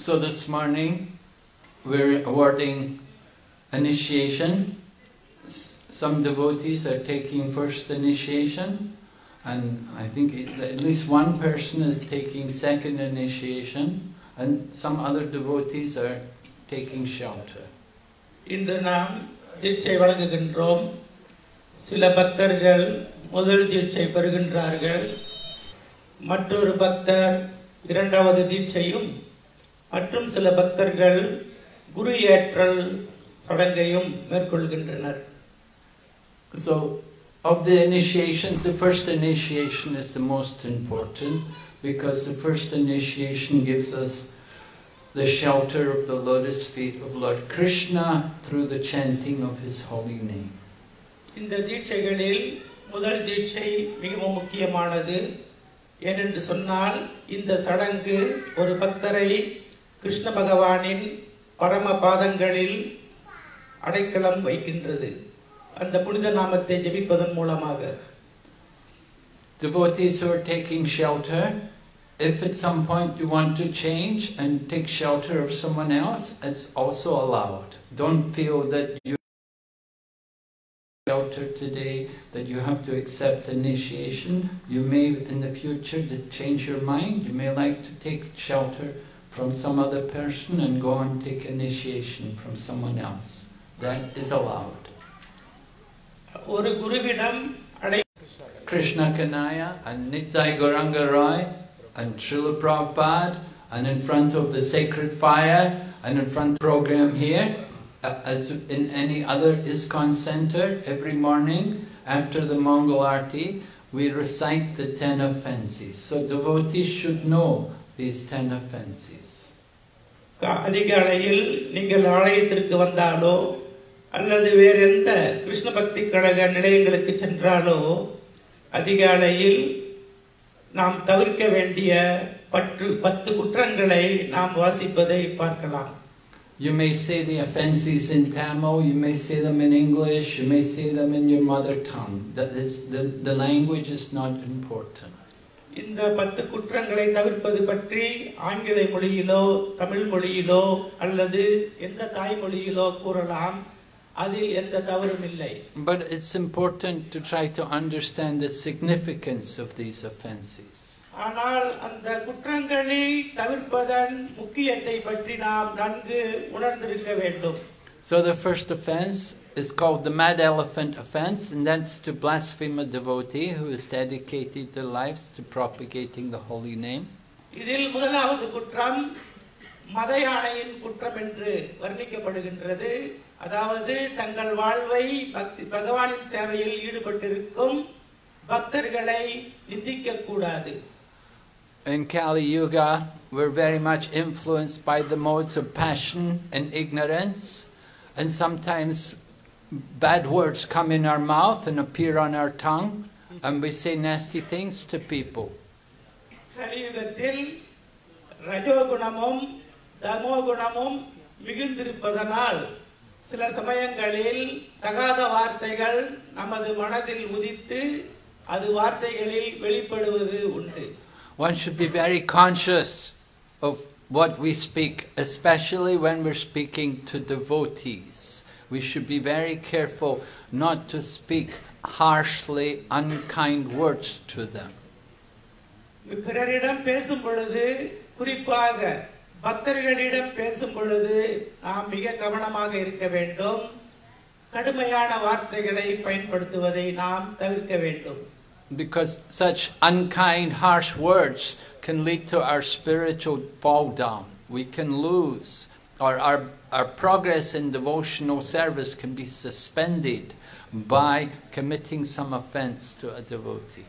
So this morning we're awarding initiation. S- Some devotees are taking first initiation, and I think it- at least one person is taking second initiation, and some other devotees are taking shelter. இன்று நாம் தீட்சை வழங்குகின்றோம் சில பக்தர்கள் முதல் தீட்சை பெறுகின்றார்கள் மற்றொரு பக்தர் இரண்டாவது தீட்சையும் மற்றும் சில பக்தர்கள் குரு ஏற்றல் சடங்கையும் மேற்கொள்கின்றனர் So, of the initiations, the first initiation is the most important because the first initiation gives us the shelter of the lotus feet of Lord Krishna through the chanting of his holy name. இந்த தீட்சைகளில் முதல் தீட்சை மிகவும் முக்கியமானது ஏனென்று சொன்னால் இந்த சடங்கு ஒரு பக்தரை கிருஷ்ண பகவானின் பரம பாதங்களில் அடைக்கலம் வைக்கின்றது அந்த புனித நாமத்தை ஜெபிப்பதன் மூலமாக Devotees who are taking shelter, if at some point you want to change and take shelter of someone else, it's also allowed. Don't feel that you shelter today, that you have to accept initiation. You may in the future to change your mind. You may like to take shelter from some other person and go and take initiation from someone else. That is allowed. Krishna Kanaya and Nittai Gauranga Roy and Srila Prabhupada and in front of the sacred fire and in front program here uh, as in any other ISKCON center every morning after the Mangal Arti we recite the ten offenses. So devotees should know these ten offenses. அதிகாலையில் நீங்கள் ஆலயத்திற்கு வந்தாலோ அல்லது வேற எந்த கிருஷ்ண பக்தி கழக நிலையங்களுக்கு சென்றாலோ அதிகாலையில் நாம் தவிர்க்க வேண்டிய பற்று பத்து குற்றங்களை நாம் வாசிப்பதை பார்க்கலாம் You may say the offenses in Tamil, you may say them in English, you may say them in your mother tongue. That is, the, the language is not important. இந்த பத்து குற்றங்களை தவிர்ப்பது பற்றி ஆங்கில மொழியிலோ தமிழ் மொழியிலோ அல்லது எந்த தாய்மொழியிலோ கூறலாம். அதில் எந்த தவறும் இல்லை. But it's important to try to understand the significance of these offences. ஆனால் அந்த குற்றங்களை தவிர்ப்பதன் முக்கியத்தை பற்றி நாம் நன்கு உணர்ந்திருக்க வேண்டும். So the first offense is called the mad elephant offense, and that's to blaspheme a devotee who has dedicated their lives to propagating the holy name. இதில் முதலாவது குற்றம் மத யானையின் குற்றம் என்று வர்ணிக்கப்படுகின்றது அதாவது தங்கள் வாழ்வை பக்தி பகவானின் சேவையில் ஈடுபட்டிருக்கும் பக்தர்களை நிந்திக்க கூடாது In Kali Yuga, we're very much influenced by the modes of passion and ignorance, and sometimes bad words come in our mouth and appear on our tongue, and we say nasty things to people. கலியுகத்தில் ரஜோகுணமும் தமோகுணமும் மிகுந்திருப்பதனால் சில சமயங்களில் தகாத வார்த்தைகள் நமது மனதில் உதித்து அது வார்த்தைகளில் வெளிப்படுவது உண்டு One should be very conscious of what we speak, especially when we're speaking to devotees. We should be very careful not to speak harshly, unkind words to them. பிறரிடம் பேசும் பொழுது குறிப்பாக பக்தர்களிடம் பேசும் பொழுது நாம் மிக கவனமாக இருக்க வேண்டும் கடுமையான வார்த்தைகளை பயன்படுத்துவதை நாம் தவிர்க்க வேண்டும் Because such unkind, harsh words can lead to our spiritual fall down. We can lose, or our, our progress in devotional service can be suspended by committing some offense to a devotee.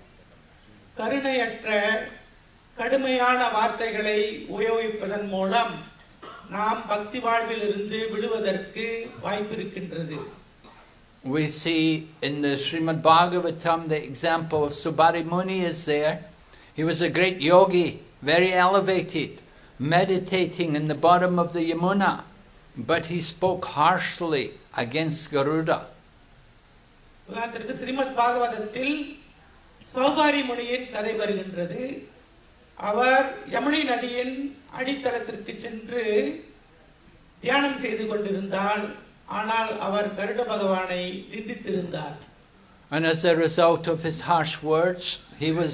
We see in the Srimad Bhagavatam the example of Saubhari Muni is there. He was a great yogi, very elevated, meditating in the bottom of the Yamuna, but he spoke harshly against Garuda. உதாரணத்திற்கு ஸ்ரீமத் பாகவதத்தில் சௌபாரி முனியின் கதை வருகின்றது அவர் யமுனை நதியின் அடித்தளத்திற்கு சென்று தியானம் செய்து கொண்டிருந்தால் ஆனால் அவர் கருட பகவானை நிந்தித்திருந்தார் And as a result of his harsh words, he was,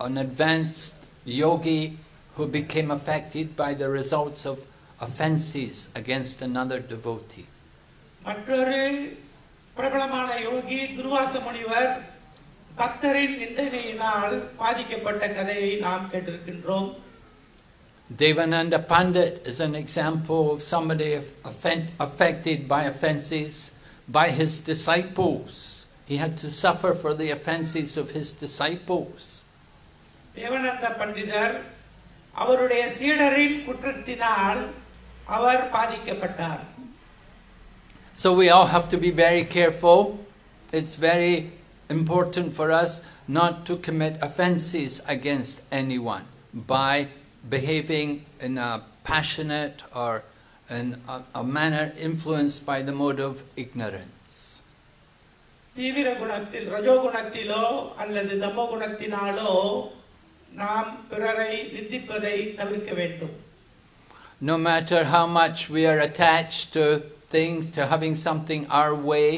an advanced yogi who became affected by the results of offences against another devotee. மற்றொரு பிரபலமான யோகி துர்வாச முனிவர் பக்தரின் நிந்தனையினால் பாதிக்கப்பட்ட கதையை நாம் கேட்டிருக்கின்றோம் Devananda Pandit is an example of somebody aff- offend- affected by offences by his disciples. He had to suffer for the offences of his disciples. தேவனந்த பண்டிதர் அவருடைய சீடரின் குற்றத்தினால் அவர் பாதிக்கப்பட்டார் So we all have to be very careful. It's very important for us not to commit offences against anyone by behaving in a passionate or in a, a manner influenced by the mode of ignorance. தீவிர குணத்தில் ரஜோகுணத்திலோ அல்லது தமோ குணத்தினாலோ நாம் பிறரை நிந்திப்பதை தவிர்க்க வேண்டும் No matter how much we are attached to things, to having something our way,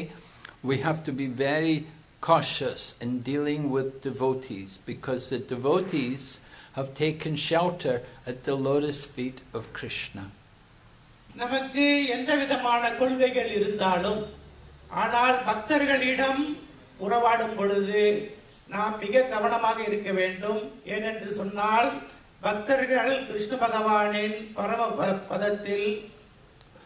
we have to be very cautious in dealing with devotees because the devotees have taken shelter at the lotus feet of Krishna. நமக்கு எந்த விதமான கொள்கைகள் இருந்தாலும் ஆனால் பக்தர்களிடம் உறவாடும் பொழுது நாம் மிக கவனமாக இருக்க வேண்டும் ஏனென்று சொன்னால் பக்தர்கள் கிருஷ்ண பகவானின் பரம ப- பதத்தில்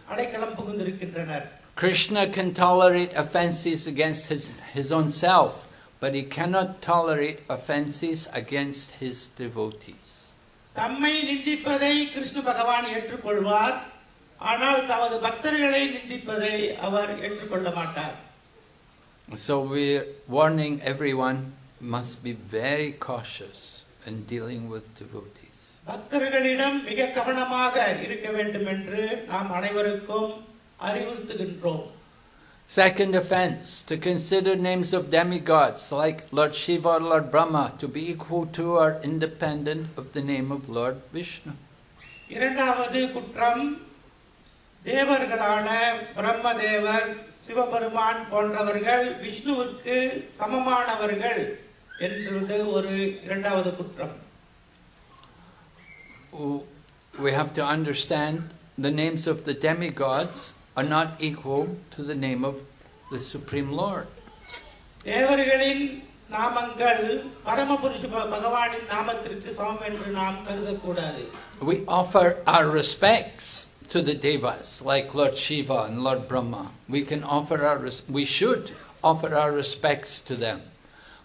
அடைக்கலம் புகுந்திருக்கின்றனர் Krishna can tolerate offences against his, his own self, but he cannot tolerate offences against his devotees. தம்மை நிந்திப்பதை கிருஷ்ண பகவான் ஏற்றுக்கொள்வார் ஆனால் தமது பக்தர்களை நிந்திப்பதை அவர் ஏற்றுக்கொள்ள மாட்டார் So we're warning everyone must be very cautious in dealing with devotees. பக்தர்களிடம் மிக கவனமாக இருக்க வேண்டும் என்று நாம் அனைவருக்கும் அறிவுறுத்துகின்றோம் Second offense, to consider names of demigods like Lord Shiva or Lord Brahma to be equal to or independent of the name of Lord Vishnu. இரண்டாவது குற்றம் தேவர்களான பிரம்மதேவர் சிவபெருமான் போன்றவர்கள் விஷ்ணுவுக்கு சமமானவர்கள் என்பது ஒரு இரண்டாவது குற்றம் Oh, We have to understand the names of the demigods are not equal to the name of the Supreme Lord. தேவர்களின் நாமங்கள் பரமபுருஷ ப- பகவானின் நாமத்திற்கு சமம் என்று நாம் கருதக்கூடாது We offer our respects to the devas, like Lord Shiva and Lord Brahma. We can offer our, res- we should offer our respects to them,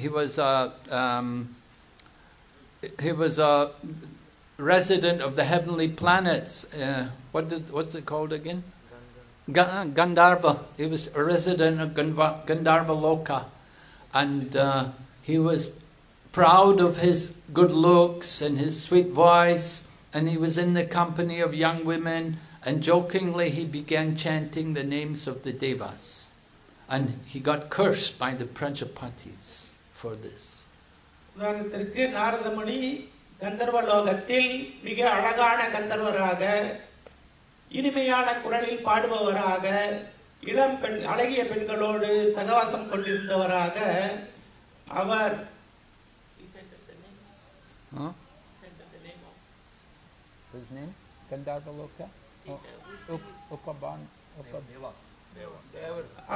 he was a um, he was a resident of the heavenly planets. Uh, what did, what's it called again? Ga- Gandharva. He was a resident of Gandharva Loka, and uh, he was proud of his good looks and his sweet voice, and he was in the company of young women, and jokingly he began chanting the names of the devas. And he got cursed by the Prajapatis for this. உதாரணத்திற்கு நாரதமுனி கந்தர்வ லோகத்தில் மிக அழகான கந்தர்வராக இனிமையான குரலில் பாடுபவராக இளம் பெண் அழகிய பெண்களோடு சகவாசம் கொண்டிருந்தவராக அவர்? His name? Gandharva Loka? Upaban?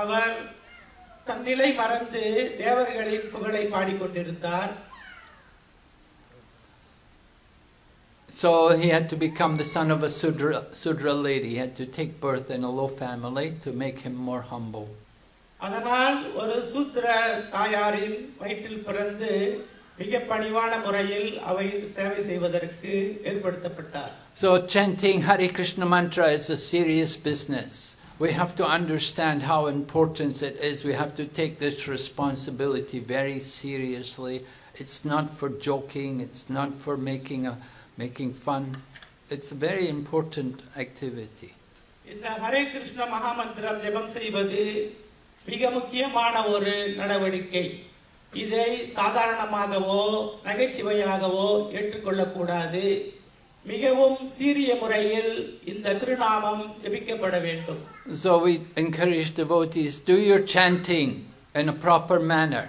அவர் தன்னிலை மறந்து தேவர்களின் புகழை பாடிக்கொண்டிருந்தார் So he had to become the son of a Sudra, Sudra lady. He had to take birth in a low family to make him more humble. அதனால் ஒரு சூத்திர தாயாரின் வயிற்றில் பிறந்து மிக பணிவான முறையில் அவை சேவை செய்வதற்கு ஏற்படுத்தப்பட்டார் So chanting Hare Krishna mantra is a serious business. We have to understand how important it is. We have to take this responsibility very seriously. It's not for joking, it's not for making a, making fun. It's a very important activity. இந்த ஹரே கிருஷ்ண மகாமந்திரம் ஜெபம் செய்வது மிக முக்கியமான ஒரு நடவடிக்கை இதை சாதாரணமாகவோ நகைச்சுவையாகவோ ஏற்றுக்கொள்ளக்கூடாது மிகவும் சீரிய முறையில் இந்த திருநாமம் ஜெபிக்கப்பட வேண்டும் So we encourage devotees, do your chanting in a proper manner.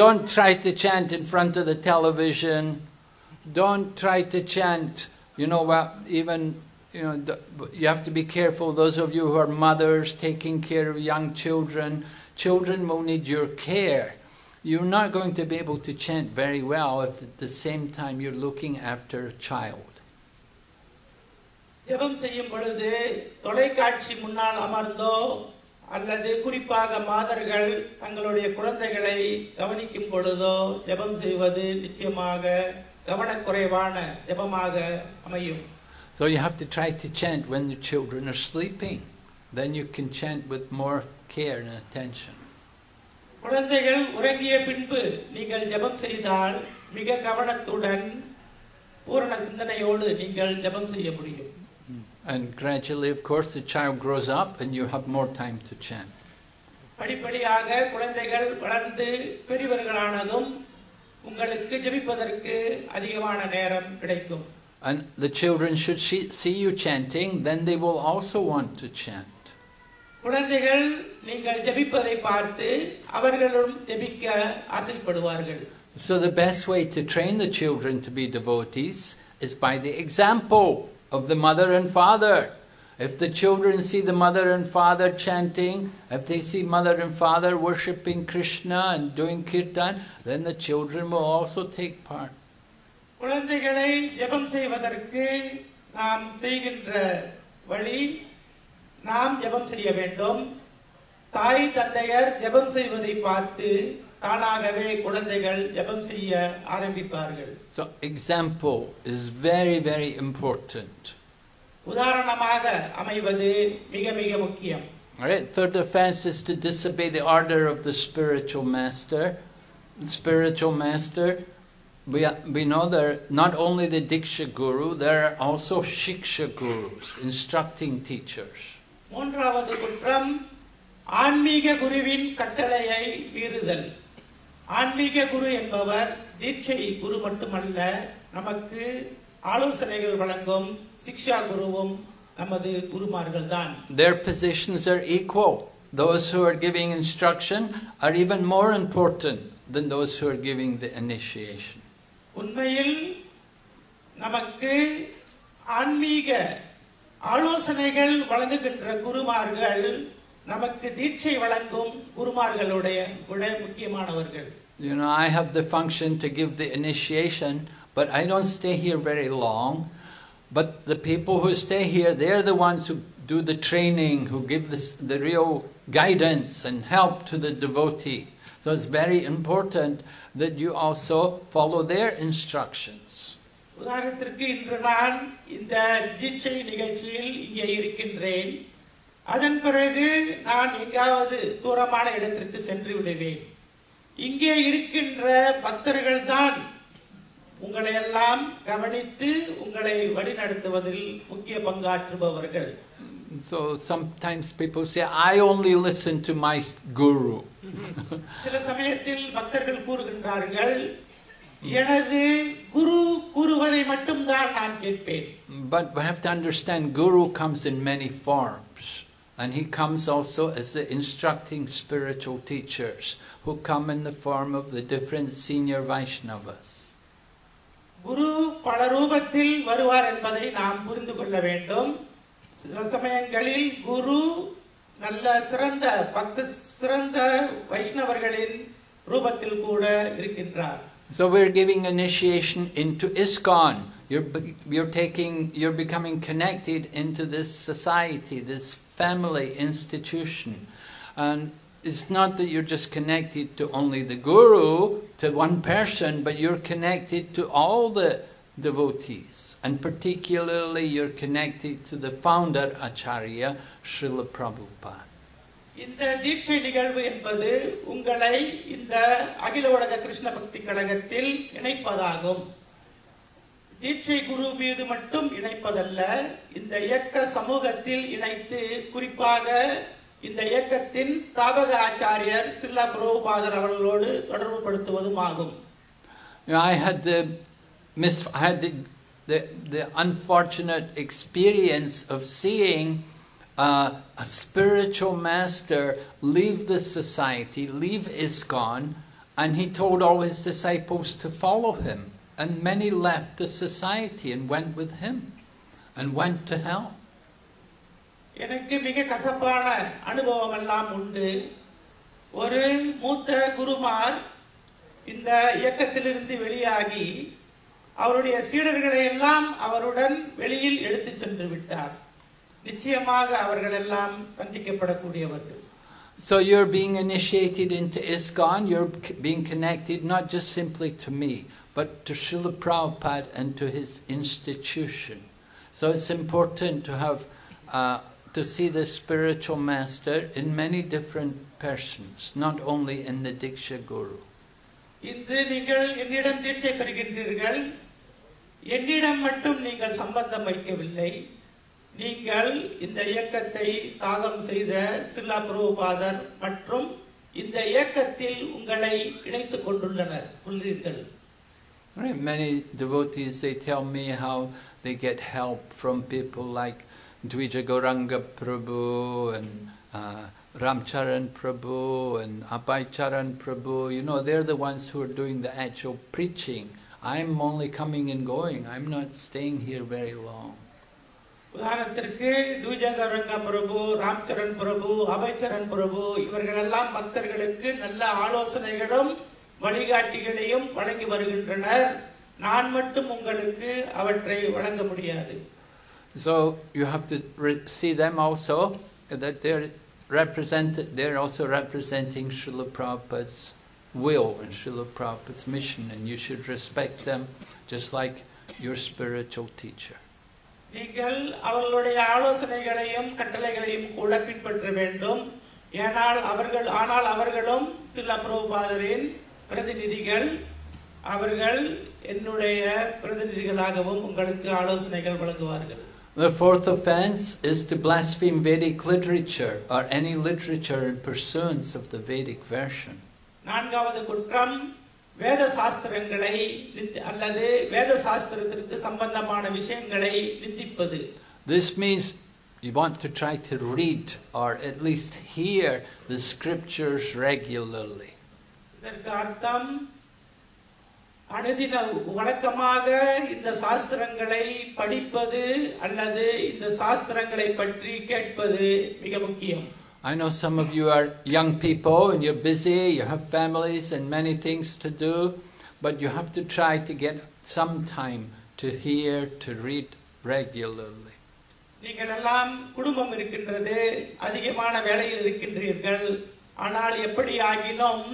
Don't try to chant in front of the television. Don't try to chant, you know, well, even, you know, the- you have to be careful, those of you who are mothers taking care of young children. Children will need your care. You're not going to be able to chant very well if at the same time you're looking after a child. ஜெபம் செய்யும் பொழுது தொலைக்காட்சி முன்னால் அமர்ந்தோ அல்லது குறிப்பாக மாதர்கள் தங்களுடைய குழந்தைகளை கவனிக்கும் பொழுதோ ஜெபம் செய்வது நிச்சயமாக கவனக்குறைவான ஜெபமாக அமையும் So you have to try to chant when the children are sleeping. Then you can chant with more care and attention. குழந்தைகள் உறங்கிய பின்பு நீங்கள் ஜெபம் செய்தால் மிக கவனத்துடன் பூரண சிந்தனையோடு நீங்கள் ஜெபம் செய்ய முடியும் And gradually, of course, the child grows up and you have more time to chant. படிப்படியாக குழந்தைகள் வளர்ந்து பெரியவர்களானதும் உங்களுக்கு ஜெபிப்பதற்கு அதிகமான நேரம் கிடைக்கும் And the children should see see you chanting, then they will also want to chant. குழந்தைகள் நீங்கள் ஜெபிப்பதை பார்த்து அவர்களும் ஜெபிக்க ஆசைப்படுவார்கள் So the best way to train the children to be devotees is by the example Of the mother and father. If the children see the mother and father chanting, if they see mother and father worshipping Krishna and doing kirtan, then the children will also take part. குழந்தைகளை ஜெபம் செய்வதற்கு நாம் செய்கின்ற வழி நாம் ஜெபம் செய்ய வேண்டும் தாய் தந்தையர் ஜெபம் செய்வதை பார்த்து தானாகவே குழந்தைகள் ஜெபம் செய்ய ஆரம்பிப்பார்கள் So example is very, very important. உதாரணமாக அமைவது மிக மிக முக்கியம் Alright, third offense is to disobey the order of the spiritual master. The spiritual master, we, we know there are not only the Diksha Guru, there are also Shiksha Gurus, instructing teachers. மூன்றாவது குற்றம் ஆன்மீக குருவின் கட்டளையை மீறுதல் ஆன்மீக குரு என்பவர் தீட்சை குரு மட்டுமல்ல நமக்கு ஆலோசனைகள் வழங்கும் சிக்ஷா குருவும் நமது குருமார்கள் தான் Their positions are equal. Those who are giving instruction are even more important than those who are giving the initiation. உண்மையில் நமக்கு ஆன்மீக ஆலோசனைகள் வழங்குகின்ற குருமார்கள் நமக்கு தீட்சை வழங்கும் குருமார்களுடைய விட முக்கியமானவர்கள் You know, I have the function to give the initiation, but I don't stay here very long. But the people who stay here, they're the ones who do the training, who give this, the real guidance and help to the devotee. So it's very important that you also follow their instructions. உதாரணத்திற்கு இன்று நான் இந்த தீட்சை நிகழ்ச்சியில் இங்கே இருக்கின்றேன் அதன் பிறகு நான் எங்காவது தூரமான இடத்திற்கு சென்று விடுவேன் இங்கே இருக்கின்ற பக்தர்கள் தான் உங்களை எல்லாம் கவனித்து உங்களை வழிநடத்துவதில் முக்கிய பங்காற்றுபவர்கள் So sometimes people say, I only listen to my guru. சில சமயத்தில் பக்தர்கள் கூறுகின்றார்கள் எனது குரு கூறுவதை மட்டும்தான் நான் கேட்பேன் But we have to understand Guru comes in many forms. And he comes also as the instructing spiritual teachers who come in the form of the different senior Vaishnavas. குரு பல ரூபத்தில் வருவார் என்பதை நாம் புரிந்து கொள்ள வேண்டும் சில சமயங்களில் குரு நல்ல சிறந்த பக்த சிறந்த வைஷ்ணவர்களின் ரூபத்தில் கூட இருக்கின்றார் So we're giving initiation into ISKCON. You're, be- you're taking, you're becoming connected into this society, this family institution. And it's not that you're just connected to only the guru, to one person, but you're connected to all the devotees. And particularly you're connected to the founder Acharya, Srila Prabhupada. இந்த தீட்சை நிகழ்வு என்பது உங்களை இந்த அகில உலக கிருஷ்ண பக்தி கழகத்தில் இணைப்பதாகும் தீட்சை குரு மீது மட்டும் இணைப்பதல்ல இந்த இயக்க சமூகத்தில் இணைத்து குறிப்பாக இந்த இயக்கத்தின் ஸ்தாபக ஆச்சாரியர் சில்லா பிரபுபாதர் அவர்களோடு தொடர்பு படுத்துவதும் ஆகும் You know, I had the mis- I had the, the, the unfortunate experience of seeing uh, a spiritual master leave the society, leave ISKCON, and he told all his disciples to follow him. And many left the society and went with him and went to hell. எனக்கு மிக கசப்பான அனுபவம் எல்லாம் உண்டு ஒரு மூத்த குருமார் இந்த இயக்கத்திலிருந்து வெளியாகி அவருடைய சீடர்களை எல்லாம் அவருடன் வெளியில் எடுத்துச் சென்று விட்டார் நிச்சயமாக அவர்கள் எல்லாம் தண்டிக்கப்படக்கூடியவர்கள் So you're being initiated into ISKCON, you're c- being connected not just simply to me, but to Srila Prabhupada and to his institution. So it's important to have, uh, to see the spiritual master in many different persons, not only in the Diksha Guru. இன்று நீங்கள் என்னிடம் தீட்சை பெறுகின்றீர்கள் என்னிடம் மட்டும் நீங்கள் சம்பந்தம் வைக்கவில்லை நீங்கள் இந்த இயக்கத்தை ஸ்தாகம் செய்த சில்லா பிரபுபாதர் மற்றும் இந்த இயக்கத்தில் உங்களை இணைத்துக் கொண்டுள்ளனர் உள்ளீர்கள் Right? Many devotees, they tell me how they get help from people like Dvija Gauranga Prabhu and uh, Ramcharan Prabhu and Abhay Charan Prabhu. You know, they're the ones who are doing the actual preaching. I'm only coming and going. I'm not staying here very long. உதாரணத்திற்கு டூஜகரங்க பிரபு ராம்சரண் பிரபு அபய்சரண் பிரபு இவர்களெல்லாம் பக்தர்களுக்கு நல்ல ஆலோசனைகளும் வழிகாட்டிகளையும் வழங்கி வருகின்றனர் நான் மட்டும் உங்களுக்கு அவற்றை வழங்க முடியாது So you have to re- see them also, that they're represented, they're also representing Srila Prabhupada's will and Srila Prabhupada's mission, and you should respect them just like your spiritual teacher. நீங்கள் அவர்களுடைய ஆலோசனைகளையும் கட்டளைகளையும் கூட பின்பற்ற வேண்டும் ஏனால் அவர்கள் ஆனால் அவர்களும் சில பிரபுபாதரின் பிரதிநிதிகள் அவர்கள் என்னுடைய பிரதிநிதிகளாகவும் உங்களுக்கு ஆலோசனைகள் வழங்குவார்கள் The fourth offense is to blaspheme Vedic literature or any literature in pursuance of the Vedic version. நான்காவது குற்றம் வேத சாஸ்திரங்களை நிந்தி- அல்லது வேத சாஸ்திரத்திற்கு சம்பந்தமான விஷயங்களை நிந்திப்பது This means you want to try to read or at least hear the scriptures regularly. இதற்கு அர்த்தம் அனுதின வழக்கமாக இந்த சாஸ்திரங்களை படிப்பது அல்லது இந்த சாஸ்திரங்களை பற்றி கேட்பது மிக முக்கியம் I know some of you are young people and you're busy, you have families and many things to do, but you have to try to get some time to hear, to read regularly. நீங்கள் எல்லாம் குடும்பம் இருக்கின்றது அதிகமான வேலையில் இருக்கின்றீர்கள் ஆனால் எப்படி ஆகினும்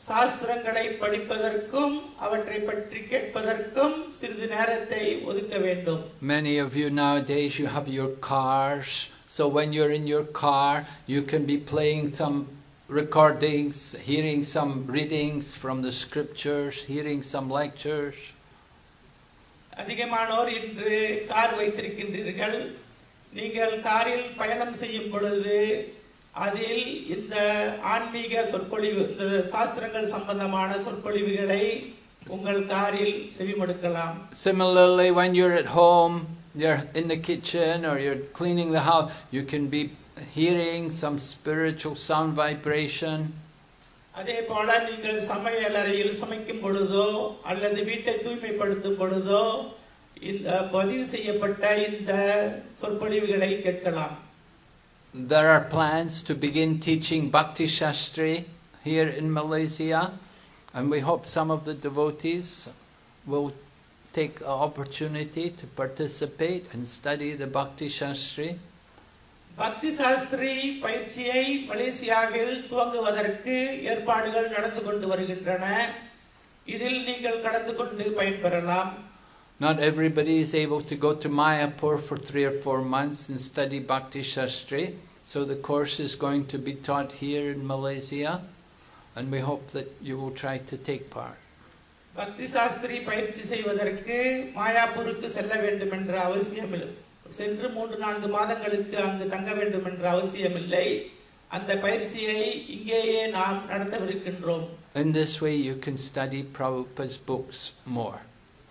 சாஸ்திரங்களை படிப்பதற்கும் அவற்றை பற்றி கேட்பதற்கும் சிறிது நேரத்தை ஒதுக்க வேண்டும் Many of you nowadays, you have your cars, so when you're in your car, you can be playing some recordings, hearing some readings from the scriptures, hearing some lectures. அதிகமானோர் இன்று கார் வைத்திருக்கின்றீர்கள் நீங்கள் காரில் பயணம் செய்யும் பொழுது அதில் இந்த ஆன்மீக சொற்பொழிவு இந்த சாஸ்திரங்கள் சம்பந்தமான சொற்பொழிவுகளை உங்கள் காரில் செவிமடுக்கலாம் Similarly, when you're at home, you're in the kitchen or you're cleaning the house, you can be hearing some spiritual sound vibration. அதே போல நீங்கள் சமையல் அறையில் சமைக்கும் பொழுதோ அல்லது வீட்டை தூய்மைப்படுத்தும் பொழுதோ இந்த பதிவு செய்யப்பட்ட இந்த சொற்பொழிவுகளை கேட்கலாம் There are plans to begin teaching Bhakti Shastri here in Malaysia, and we hope some of the devotees will take the opportunity to participate and study the Bhakti Shastri. பக்தி சாஸ்திரி பயிற்சியை மலேசியாவில் துவங்குவதற்கு ஏற்பாடுகள் நடந்து கொண்டு வருகின்றன இதில் நீங்கள் கலந்து கொண்டு பயன்பெறலாம் Not everybody is able to go to Mayapur for three or four months and study Bhakti Shastri, so the course is going to be taught here in Malaysia, and we hope that you will try to take part. பக்தி சாஸ்திரி பயிற்சி செய்வதற்கு மாயாப்பூருக்கு செல்ல வேண்டும் என்ற அவசியமில்லை சென்று மூன்று நான்கு மாதங்களுக்கு அங்கு தங்க வேண்டும் என்ற அவசியமில்லை அந்த பயிற்சியை இங்கேயே நாம் நடத்தவிருக்கின்றோம் In this way, you can study Prabhupada's books more.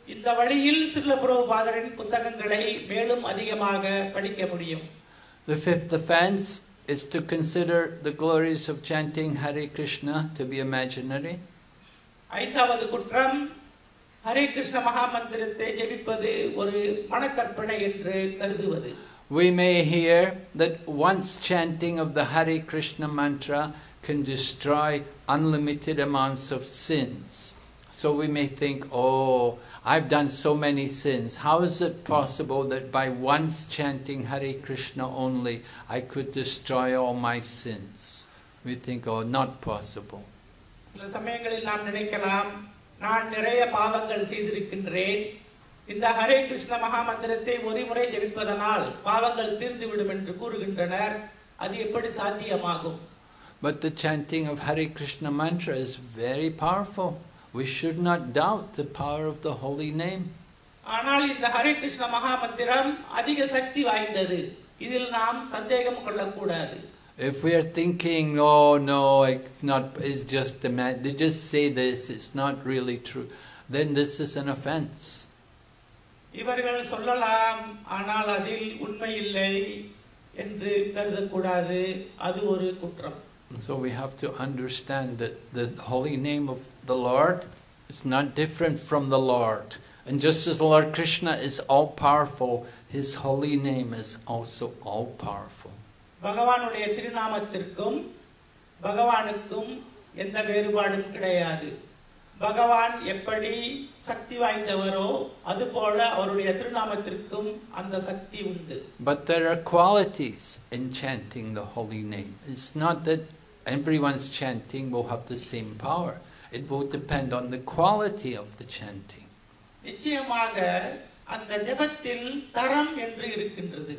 இந்த வழியில் சில பிரபுபாதரின் புத்தகங்களை மேலும் அதிகமாக படிக்க முடியும் The fifth offense is to consider the glories of chanting Hare Krishna to be imaginary. ஐந்தாவது குற்றம் ஹரே கிருஷ்ண மகாமந்திரத்தை ஜெபிப்பது ஒரு மனக்கற்பனை என்று கருதுவது We may hear that once chanting of the Hare Krishna mantra can destroy unlimited amounts of sins. So we may think, oh, I've done so many sins. How is it possible that by once chanting Hare Krishna only, I could destroy all my sins? We think, oh, not possible. சில சமயங்களில் நாம் நினைக்கலாம் நான் நிறைய பாவங்கள் செய்திருக்கின்றேன் இந்த ஹரே கிருஷ்ண மகாமந்திரத்தை ஒரு முறை ஜெபிப்பதனால் பாவங்கள் தீர்ந்துவிடும் என்று கூறுகின்றனர் அது எப்படி சாத்தியமாகும் But the chanting of Hare Krishna mantra is very powerful. We should not doubt the power of the holy name. ஆனால் இந்த ஹரே கிருஷ்ண மகாமந்திரம் அதிக சக்தி வாய்ந்தது இதில் நாம் சந்தேகம் கொள்ளக்கூடாது If we are thinking, no, no, it's not, it's just a man, they just say this, it's not really true, then this is an offense. இவர்கள் சொல்லலாம் ஆனால் அதில் உண்மை இல்லை என்று கருதக்கூடாது அது ஒரு குற்றம் So we have to understand that the holy name of the Lord is not different from the Lord. And just as Lord Krishna is all powerful, his holy name is also all powerful. பகவானுடைய திருநாமத்திற்கும் பகவானுக்கும் எந்த வேறுபாடும் கிடையாது பகவான் எப்படி சக்தி வாய்ந்தவரோ அதுபோல அவருடைய திருநாமத்திற்கும் அந்த சக்தி உண்டு But there are qualities in chanting the holy name. It's not that everyone's chanting will have the same power. It will depend on the quality of the chanting. நிச்சயமாக அந்த ஜெபத்தில் தரம் என்று இருக்கின்றது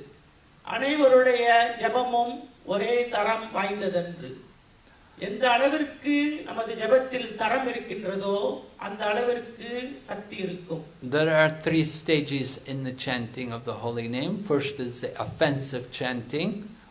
அனைவருடைய ஜெபமும் ஒரே தரம் வாய்ந்ததன்று எந்த அளவிற்கு நமது ஜெபத்தில் தரம் இருக்கின்றதோ அந்த அளவிற்கு சக்தி இருக்கும் There are three stages in the chanting of the holy name. First is the offensive chanting,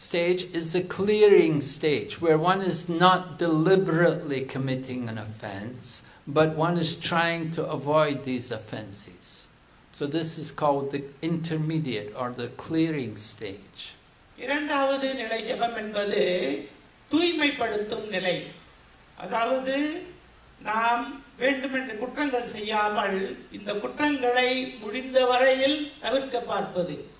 stage is the clearing stage, where one is not deliberately committing an offense, but one is trying to avoid these offenses. So this is called the intermediate or the clearing stage. இரண்டாவது நிலை ஜெபம் என்பது தூய்மைப்படுத்தும் நிலை அதாவது நாம் வேண்டுமென்று குற்றங்கள் செய்யாமல் இந்த குற்றங்களை முடிந்த வரையில் தவிர்க்க பார்ப்பது It's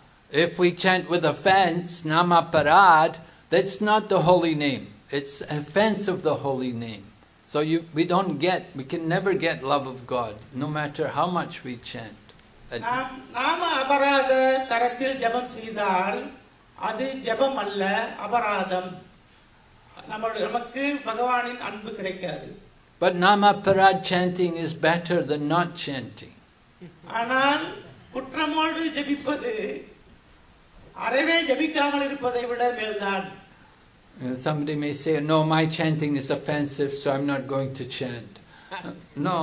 If we chant with offense, namaparad, that's not the holy name. It's offense of the holy name. So you, we don't get, we can never get love of God, no matter how much we chant. And- நாம் நாம அபராத தரத்தில் ஜெபம் செய்தால் அது ஜெபம் அல்ல அபராதம் நம்முடைய நமக்கு பகவானின் அன்பு கிடைக்காது But namaparad chanting is better than not chanting. ஆனால் குற்றமோடு ஜெபிப்பது அறவே ஜெபிக்காமல் இருப்பதை விட மேல்தான் Uh, Somebody may say, no, my chanting is offensive, so I'm not going to chant. Uh, no,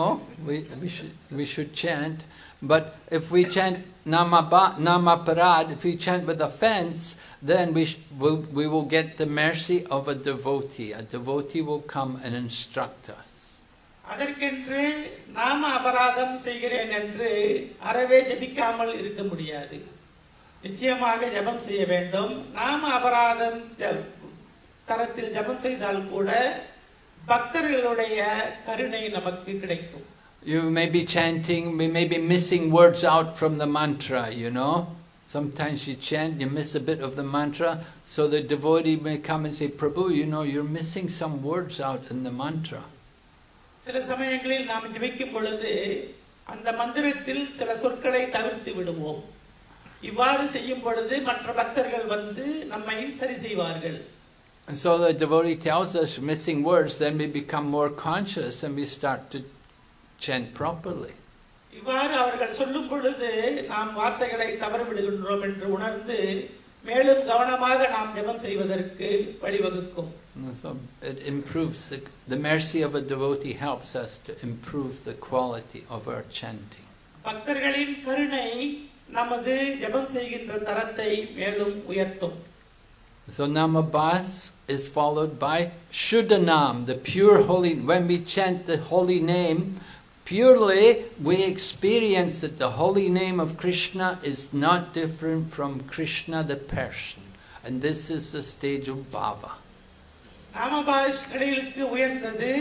we, we, should, we should chant. But if we chant namaba, namaparad, if we chant with offense, then we, sh- we'll, we will get the mercy of a devotee. A devotee will come and instruct us. அதற்கென்று நாம அபராதம் செய்கிறேன் என்று அறவே ஜெபிக்காமல் இருக்க முடியாது நிச்சயமாக ஜெபம் செய்ய வேண்டும் நாம அபராதம் தரத்தில் ஜெபம் செய்தால் கூட பக்தர்களுடைய கருணை நமக்கு கிடைக்கும் You may be chanting, we may be missing words out from the mantra, you know. Sometimes you chant, you miss a bit of the mantra, so the devotee may come and say, Prabhu, you know, you're missing some words out in the mantra. சில சமயங்களில் நாம் ஜெபிக்கும் பொழுது அந்த மந்திரத்தில் சில சொற்களை தவிர்த்து விடுவோம் இவ்வாறு செய்யும் பொழுது மற்ற பக்தர்கள் வந்து நம்மை சரி செய்வார்கள் And so the devotee tells us missing words, then we become more conscious and we start to chant properly. இவ்வாறு அவர்கள் சொல்லும் பொழுது நாம் வார்த்தைகளை தவறு விடுகின்றோம் என்று உணர்ந்து மேலும் கவனமாக நாம் ஜெபம் செய்வதற்கு வழிவகுக்கும் And so it improves, the, the mercy of a devotee helps us to improve the quality of our chanting. பக்தர்களின் கருணை நமது ஜெபம் செய்கின்ற தரத்தை மேலும் உயர்த்தும் So Namabas is followed by Shuddhanam, the pure holy. When we chant the holy name, purely we experience that the holy name of Krishna is not different from Krishna the person. And this is the stage of bhava. நாமபாஷ் நிலையிலுக்கு உயர்ந்தது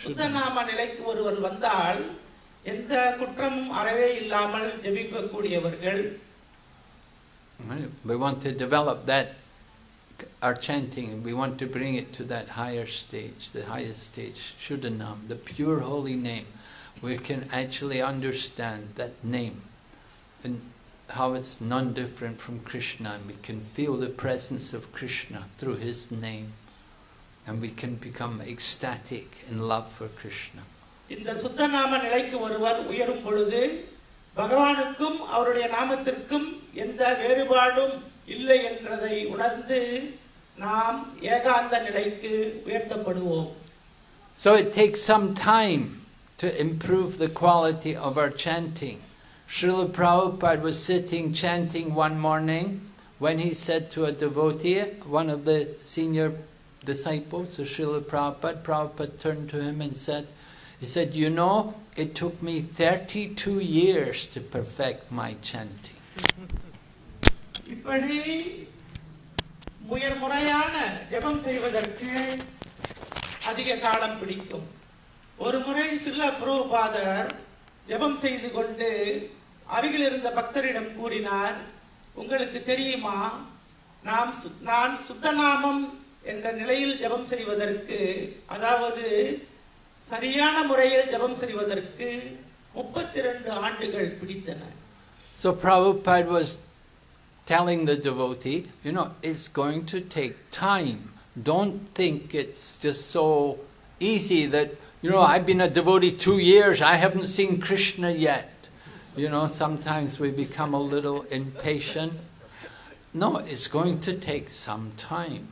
சுத்தநாம் சுத்தநாம நிலைக்கு ஒருவர் வந்தால் எந்த குற்றமும் அறவே இல்லாமல் ஜெபிக்கக்கூடியவர்கள் Right? We want to develop that, our chanting, and we want to bring it to that higher stage, the highest stage, Shuddhanam, the pure holy name. We can actually understand that name and how it's none different from Krishna, and we can feel the presence of Krishna through his name, and we can become ecstatic in love for Krishna. இந்த சுத்த நாம நிலைக்கு ஒருவர் உயரும் பொழுது பகவானுக்கும் அவருடைய நாமத்திற்கும் எந்த வேறுபாடும் இல்லை என்றதை உணர்ந்து நாம் ஏகாந்த நிலைக்கு உயர்த்தப்படுவோம் So it takes some time to improve the quality of our chanting. Srila Prabhupada was sitting chanting one morning when he said to a devotee, one of the senior disciples of Srila Prabhupada, Prabhupada turned to him and said, he said, you know, it took me 32 years to perfect my chanting. இப்படி முயற் முறையான ஜெபம் செய்வதற்கு அதிக காலம் பிடிக்கும் ஒரு முறை சில புரோபாதர் ஜெபம் செய்து கொண்டு அருகில் இருந்த பக்தரிடம் கூறினார் உங்களுக்கு தெரியுமா நாம் நான் சுத்தநாமம் என்ற நிலையில் ஜெபம் செய்வதற்கு அதாவது சரியான முறையில் ஜெபம் செய்வதற்கு முப்பத்தி ரெண்டு ஆண்டுகள் பிடித்தன So Prabhupada was telling the devotee, you know, it's going to take time. Don't think it's just so easy that, you know, I've been a devotee two years, I haven't seen Krishna yet. You know, sometimes we become a little impatient. No, it's going to take some time.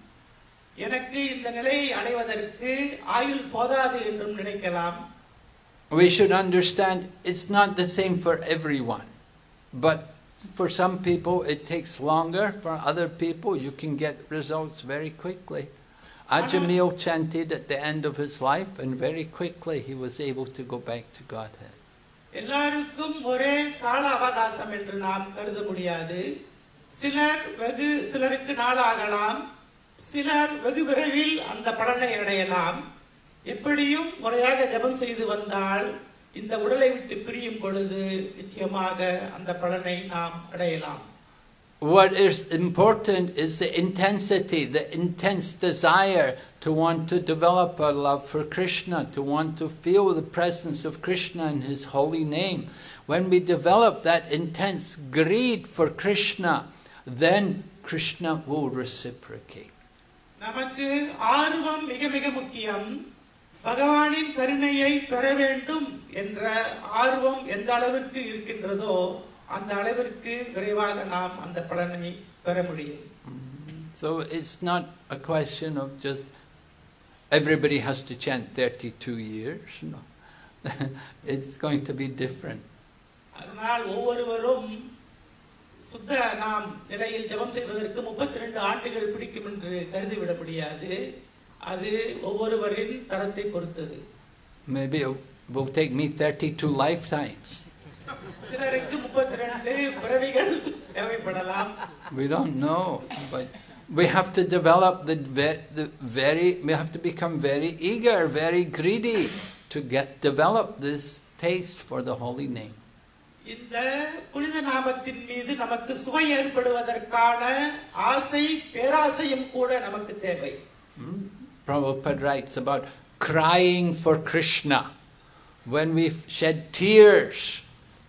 எனக்கு இந்த நிலையை அடைவதற்கு ஆயுள் போதாது என்றும் நினைக்கலாம் we should understand it's not the same for everyone. But for some people, it takes longer. For other people, you can get results very quickly. Ajamil chanted at the end of his life, and very quickly he was able to go back to Godhead. எல்லாருக்கும் ஒரே கால அவகாசம் என்று நாம் கருத முடியாது சிலர் வெகு சிலருக்கு நாளாகலாம் சிலர் வெகு விரைவில் அந்த பலனை அடையலாம் எப்படியும் முறையாக ஜெபம் செய்து வந்தால் இந்த உடலை விட்டு பிரியும் பொழுது நிச்சயமாக அந்த பலனை நாம் அடையலாம் What is important is the intensity, the intense desire to want to develop our love for Krishna, to want to feel the presence of Krishna in His holy name. When we develop that intense greed for Krishna, then Krishna will reciprocate. நமக்கு ஆர்வம் மிக மிக முக்கியம் பகவானின் கருணையை பெற வேண்டும் என்ற ஆர்வம் எந்த அளவிற்கு இருக்கின்றதோ அந்த அளவிற்கு விரைவாக நாம் அந்த பலனை பெற முடியும் So it's not a question of just everybody has to chant 32 years. No. it's going to be different. அதனால் ஒவ்வொருவரும் சுத்த நாம் நிலையில் ஜெபம் செய்வதற்கு முப்பத்தி ரெண்டு ஆண்டுகள் பிடிக்கும் என்று கருதிவிட முடியாது அது ஒவ்வொருவரின் தரத்தை பொறுத்தது Maybe it will take me 32 lifetimes. சிலருக்கு முப்பத்தி ரெண்டு பிறவிகள் தேவைப்படலாம் We don't know, but we have to develop the, ve- the very, we have to become very eager, very greedy to get develop this taste for the holy name. இந்த புனித நாமத்தின் மீது நமக்கு சுவை ஏற்படுவதற்கான ஆசை பேராசையும் கூட நமக்கு தேவை Hmm? Prabhupada writes about crying for Krishna. When we shed tears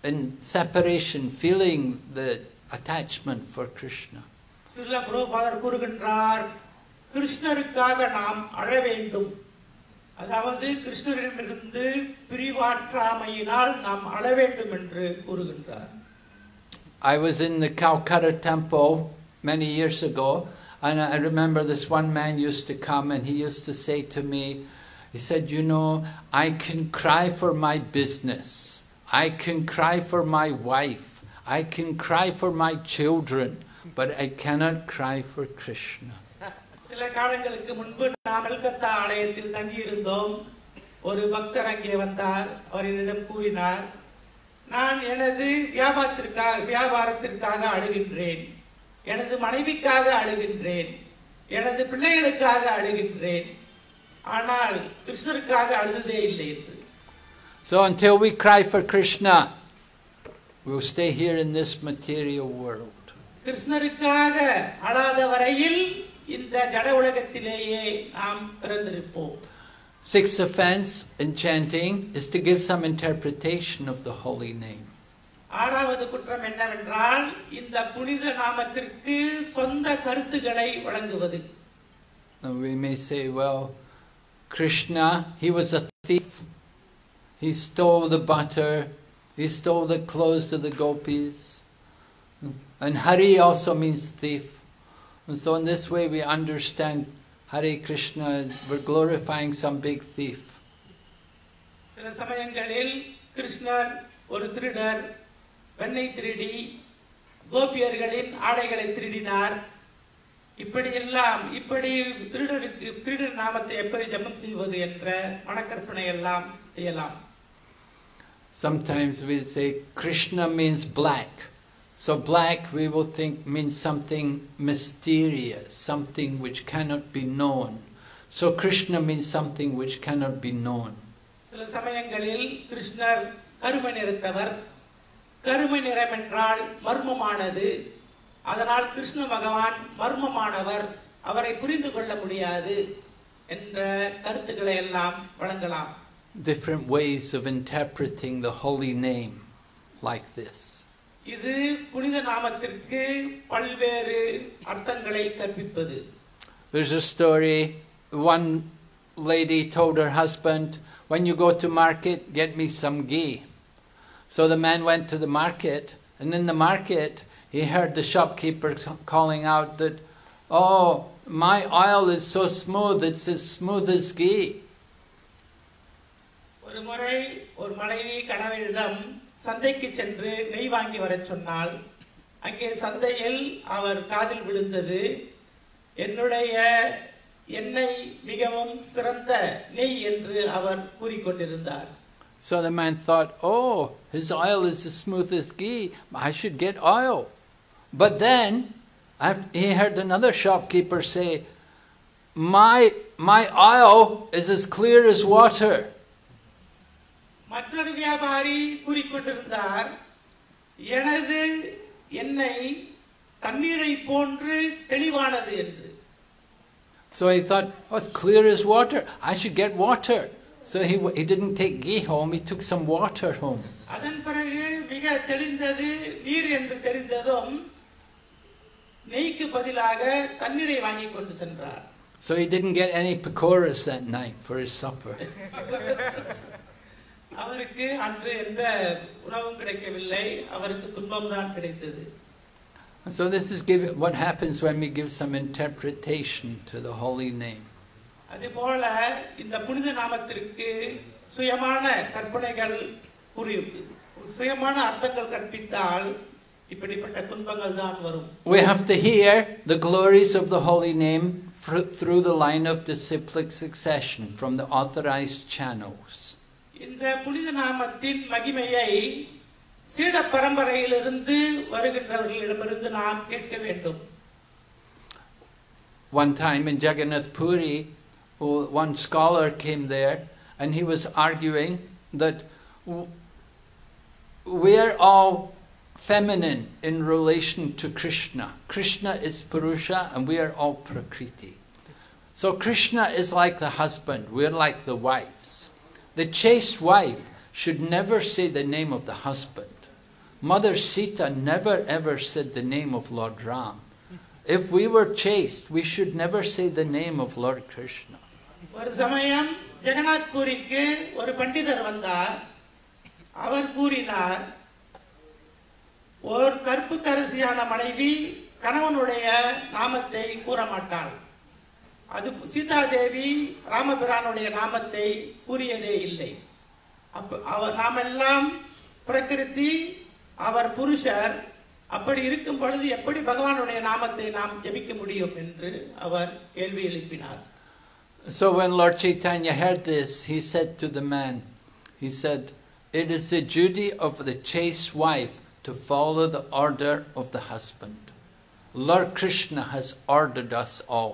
in separation, feeling the attachment for Krishna. சில புரோபாதர் கூறுகின்றார் கிருஷ்ணருக்காக நாம் அழ வேண்டும் அதாவது கிருஷ்ணரிடமிருந்து பிரிவாற்றாமையினால் நாம் அழ வேண்டும் என்று கூறுகின்றார் I was in the Calcutta temple many years ago, and I remember this one man used to come and he used to say to me, he said, You know, I can cry for my business, I can cry for my wife, I can cry for my children, but I cannot cry for Krishna. சில காலங்களுக்கு முன்பு நாம் கல்கத்தா ஆலயத்தில் தங்கியிருந்தோம். ஒரு பக்தர் அங்கே வந்தார். அவர் என்னிடம் கூறினார் நான் எனது வியாபாரத்திற்காக வியாபாரத்திற்காக அழுகின்றேன். எனது மனைவிக்காக அழுகின்றேன். எனது பிள்ளைகளுக்காக அழுகின்றேன். ஆனால் கிருஷ்ணருக்காக அழுததே இல்லை என்று. So until we cry for Krishna, We'll stay here in this material world. கிருஷ்ணருக்காக அழாத வரையில் இந்த ஜட உலகத்திலேயே நாம் பிறந்திருப்போம் Sixth offense in chanting is to give some interpretation of the holy name. ஆறாவது குற்றம் என்னவென்றால் இந்த புனித நாமத்திற்கு சொந்த கருத்துக்களை வழங்குவது And we may say, well, Krishna, he was a thief. He stole the butter. He stole the clothes of the gopis. And Hari also means thief. And so in this way we understand Hare Krishna, we're glorifying some big thief. சில சமயங்களில் கிருஷ்ணர் ஒரு திருடர் பெண்ணை திருடி கோபியர்களின் ஆடைகளை திருடினார் இப்படியெல்லாம் இப்படி திருடருக்கு திருடர் நாமத்தை எப்படி ஜெபம் செய்வது என்ற மனக்கற்பனை எல்லாம் செய்யலாம் Sometimes we say Krishna means black. So black we will think means something mysterious, something which cannot be known. So Krishna means something which cannot be known. சில சமயங்களில் கிருஷ்ணர் கருமை நிறத்தவர் கருமை நிறம் என்றால் மர்மமானது அதனால் கிருஷ்ண பகவான் மர்மமானவர் அவரை புரிந்து கொள்ள முடியாது என்ற கருத்துக்களை எல்லாம் வழங்கலாம் Different ways of interpreting the holy name like this. இது புனித நாமத்திற்கு பல்வேறு அர்த்தங்களை கற்பிப்பது There's a story, one lady told her husband, when you go to market, get me some ghee. So the man went to the market, and in the market, he heard the shopkeeper calling out that, oh, my oil is so smooth, it's as smooth as ghee. ஒரு முறை ஒரு மனைவி கணவனிடம் சந்தைக்கு சென்று நெய் வாங்கி வரச் சொன்னால் அங்கே சந்தையில் அவர் காதில் விழுந்தது என்னுடைய எண்ணெய் மிகவும் சிறந்த நெய் என்று அவர் கூறிக்கொண்டிருந்தார் So the man thought, oh, his oil is as smooth as ghee, I should get oil. But then af- he heard another shopkeeper say, my, my oil is as clear as water. மற்றொரு வியாபாரி கூறிக்கொண்டிருந்தார் எனது எண்ணெய் தண்ணீரை போன்று தெளிவானது என்று So he thought, oh, it's clear as water. I should get water. So he, w- he didn't take ghee home, he took some water home. அதன் பிறகு மிக தெளிந்தது நீர் என்று தெரிந்ததும் நெய்க்கு பதிலாக தண்ணீரை வாங்கி கொண்டு சென்றார் So he didn't get any pakoras that night for his supper. அவருக்கு அன்று எந்த உணவும் கிடைக்கவில்லை அவருக்கு துன்பம்தான் கிடைத்தது And so this is give, what happens when we give some interpretation to the holy name. அதுபோல இந்த புனித நாமத்திற்கு சுயமான கற்பனைகள் கூறி சுயமான அர்த்தங்கள் கற்பித்தால் இப்படிப்பட்ட துன்பங்கள் தான் வரும் We have to hear the glories of the holy name fr- through the line of disciplic succession from the authorized channels. இந்த புனித நாமத்தின் மகிமையை சீட பரம்பரையிலிருந்து வருகின்றவர்களிடமிருந்து நாம் கேட்க வேண்டும் One time in Jagannath Puri, oh, one scholar came there and he was arguing that w- we are all feminine in relation to Krishna. Krishna is Purusha and we are all Prakriti. So Krishna is like the husband, we're like the wives. The chaste wife should never say the name of the husband. Mother Sita never ever said the name of Lord Ram. If we were chaste, we should never say the name of Lord Krishna. ஒரு சமயம் ஜெகநாத் பூரிக்கு ஒரு பண்டிதர் வந்தார் அவர் கூறினார் ஓர் கற்பு கரசியான மனைவி கணவனுடைய நாமத்தை கூற மாட்டாள் அது சீதாதேவி ராமபிரானுடைய நாமத்தை கூறியதே இல்லை அப்ப அவர் நாமெல்லாம் பிரகிருதி அவர் புருஷர் அப்படி இருக்கும் பொழுது எப்படி பகவானுடைய நாமத்தை நாம் ஜெபிக்க முடியும் என்று அவர் கேள்வி எழுப்பினார் So when Lord Chaitanya heard this, he said to the man, he said, It is the duty of the chaste wife to follow the order of the husband. Lord Krishna has ordered us all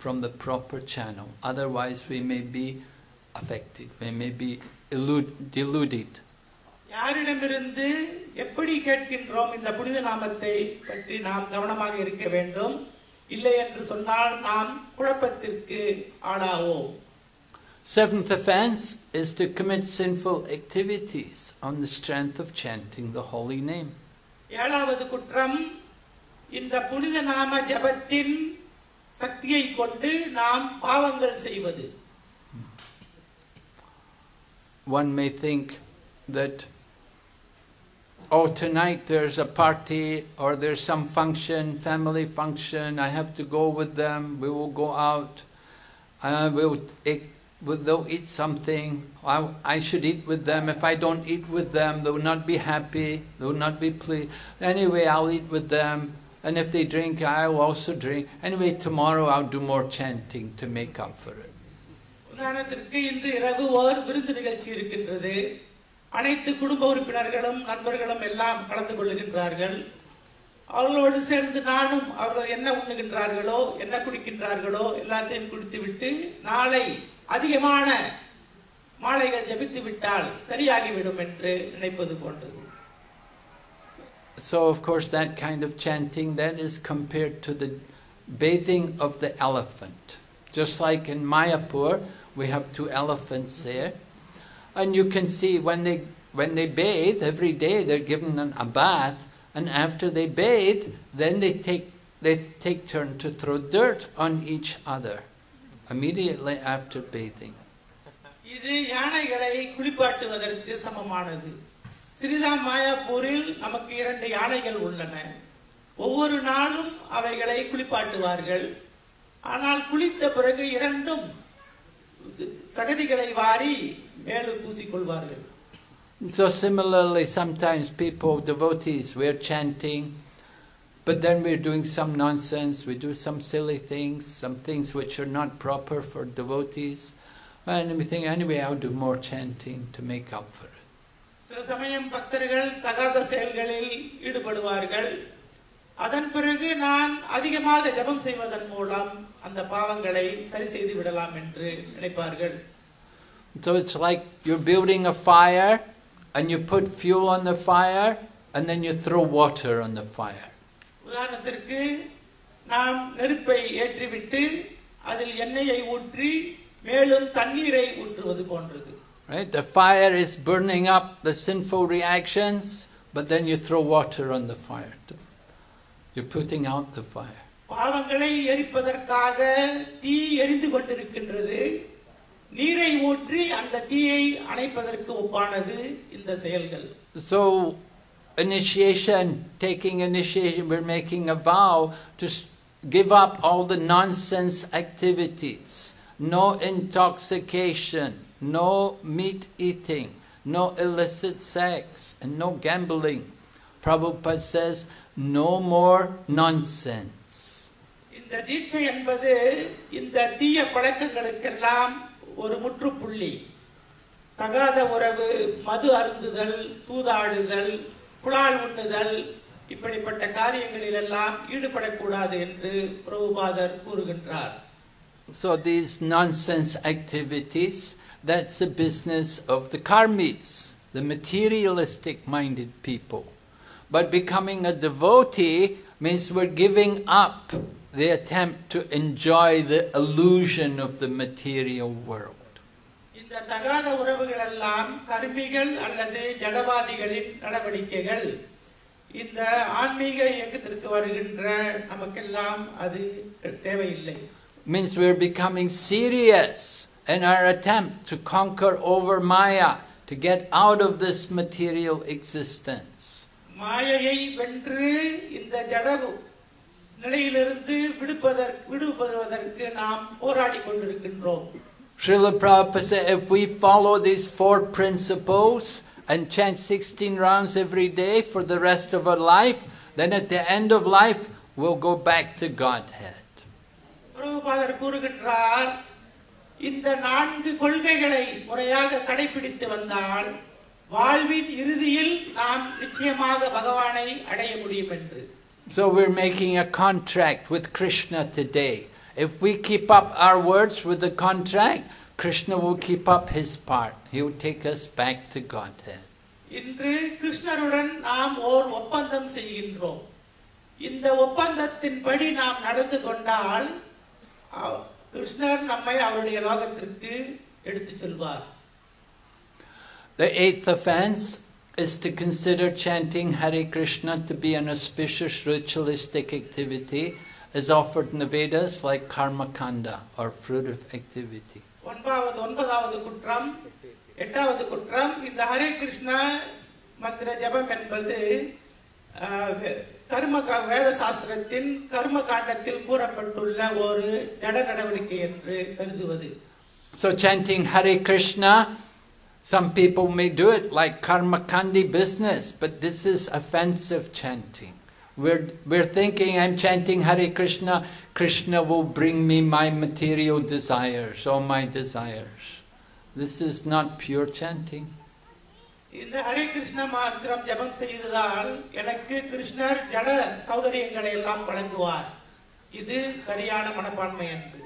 from the proper channel. Otherwise, we may be affected. We may be illude, deluded. யாரிடமிருந்து எப்படி கேட்கின்றோம் இந்த புனித நாமத்தை பற்றி நாம் கவனமாக இருக்க வேண்டும் இல்லை என்று சொன்னால் நாம் குழப்பத்திற்கு ஆளாவோம் Seventh offense is to commit sinful activities on the strength of chanting the holy name. ஏழாவது குற்றம் இந்த புனித நாம ஜபத்தின் சக்தியை கொண்டு நாம் பாவங்கள் செய்வது One may think that, oh, tonight there's a party or there's some function, family function, I have to go with them, we will go out, uh, we'll eat, they'll eat something, I, I should eat with them. If I don't eat with them, they will not be happy, they will not be pleased. Anyway, I'll eat with them. And if they drink, I'll also drink. Anyway, tomorrow I'll do more chanting to make up for it. உதாரணத்திற்கு இன்று இரவு ஓர் விருந்து நிகழ்ச்சி இருக்கின்றது அனைத்து குடும்ப உறுப்பினர்களும் நண்பர்களும் எல்லாம் கலந்து கொள்கின்றார்கள் அவர்களோடு சேர்ந்து நானும் அவர்கள் என்ன உண்ணுகின்றார்களோ என்ன குடிக்கின்றார்களோ எல்லாத்தையும் குடித்துவிட்டு நாளை அதிகமான மாலைகள் ஜபித்து விட்டால் சரியாகிவிடும் என்று நினைப்பது போன்றது So, of course, that kind of chanting then is compared to the bathing of the elephant. Just like in Mayapur, we have two elephants there, and you can see when they when they bathe every day, they're given an, a bath, and after they bathe, then they take they take turn to throw dirt on each other immediately after bathing. இது யானைகளை குளிப்பாட்டுவதற்கு சமமானது சிறிதாம் மாயாப்பூரில் நமக்கு இரண்டு யானைகள் உள்ளன ஒவ்வொரு நாளும் அவைகளை குளிப்பாட்டுவார்கள் ஆனால் குளித்த பிறகு இரண்டும் சகதிகளை வாரி மேலும் பூசிக்கொள்வார்கள் So similarly, sometimes people, devotees, we're chanting, but then we're doing some nonsense, we do some silly things, some things which are not proper for devotees, and we think, anyway, I'll do more chanting to make up for it. சில சமயம் பக்தர்கள் தகாத செயல்களில் ஈடுபடுவார்கள். அதன் பிறகு நான் அதிகமாக ஜெபம் செய்வதன் மூலம் அந்த பாவங்களை சரி செய்து விடலாம் என்று நினைப்பார்கள். So it's like you're building a fire, and you put fuel on the fire, and then you throw water on the fire. உதாரணத்திற்கு நாம் நெருப்பை ஏற்றிவிட்டு அதில் எண்ணெயை ஊற்றி மேலும் தண்ணீரை ஊற்றுவது போன்றது. Right? The fire is burning up the sinful reactions, but then you throw water on the fire. You're putting out the fire. பாவங்களை எரிப்பதற்காக தீ எரிந்து கொண்டிருக்கின்றது நீரை ஊற்றி அந்த தீயை அணைப்பதற்கு ஒப்பானது இந்த செயல்கள் So, initiation, taking initiation, we're making a vow to s- give up all the nonsense activities. No intoxication, no meat eating, no illicit sex, and no gambling. Prabhupada says, no more nonsense. இந்த தீட்சை என்பது இந்த தீய பழக்கங்களுக்கெல்லாம் ஒரு முற்றுப்புள்ளி தகாத உறவு மது அருந்துதல் சூதாடுதல் புலால் உண்ணுதல் இப்படிப்பட்ட காரியங்களிலெல்லாம் ஈடுபடக்கூடாது என்று பிரபுபாதர் கூறுகின்றார் So these nonsense activities, that's the business of the karmis, the materialistic minded people. But becoming a devotee means we're giving up the attempt to enjoy the illusion of the material world. இந்த தகாத உறவுகள் எல்லாம் கருமிகள் அல்லது ஜடவாதிகளின் நடவடிக்கைகள் இந்த ஆன்மீக இயக்கத்திற்கு வருகின்ற நமக்கெல்லாம் அது தேவையில்லை Means we're becoming serious in our attempt to conquer over Maya, to get out of this material existence. மாயையை வென்று இந்த ஜட நிலையிலிருந்து விடுப்பதற்கு விடுபடுவதற்கு நாம் போராடி கொண்டிருக்கின்றோம் Srila Prabhupada said if we follow these four principles and chant 16 rounds every day for the rest of our life, then at the end of life we'll go back to Godhead. பிரபுபாதர் கூறுகின்றார் இந்த நான்கு கொள்கைகளை முறையாக கடைபிடித்து வந்தால் வாழ்வின் இறுதியில் நாம் நிச்சயமாக பகவானை அடைய முடியும் என்று So we're making a contract with Krishna today. If we keep up our words with the contract, Krishna will keep up his part. He will take us back to Godhead. இன்று கிருஷ்ணருடன் நாம் ஓர் ஒப்பந்தம் செய்கின்றோம் இந்த ஒப்பந்தத்தின்படி நாம் நடந்து கொண்டால் கிருஷ்ணர் நம்மை அவருடைய லோகத்திற்கு எடுத்துச் செல்வார் The eighth offense is to consider chanting Hare Krishna to be an auspicious ritualistic activity as offered in the Vedas like karma kanda or fruitive activity. ஒன்பதாவது ஒன்பதாவது குற்றம் எட்டாவது குற்றம் இந்த ஹரே கிருஷ்ணா மந்திர ஜபம் என்பது ஆஹ், வே- கர்ம கா- வேத சாஸ்திரத்தின் கர்ம காண்டத்தில் கூறப்பட்டுள்ள ஒரு ஜட நடவடிக்கை என்று கருதுவது So chanting Hare Krishna, some people may do it like karma kandi business, but this is offensive chanting. We're, we're thinking I'm chanting Hare Krishna, Krishna will bring me my material desires, all my desires. This is not pure chanting. இந்த ஹரே கிருஷ்ண மந்திரம் ஜபம் செய்ததால் எனக்கு கிருஷ்ணர் ஜட சௌகரியங்களை எல்லாம் வழங்குவார். இது சரியான மனப்பான்மை என்று.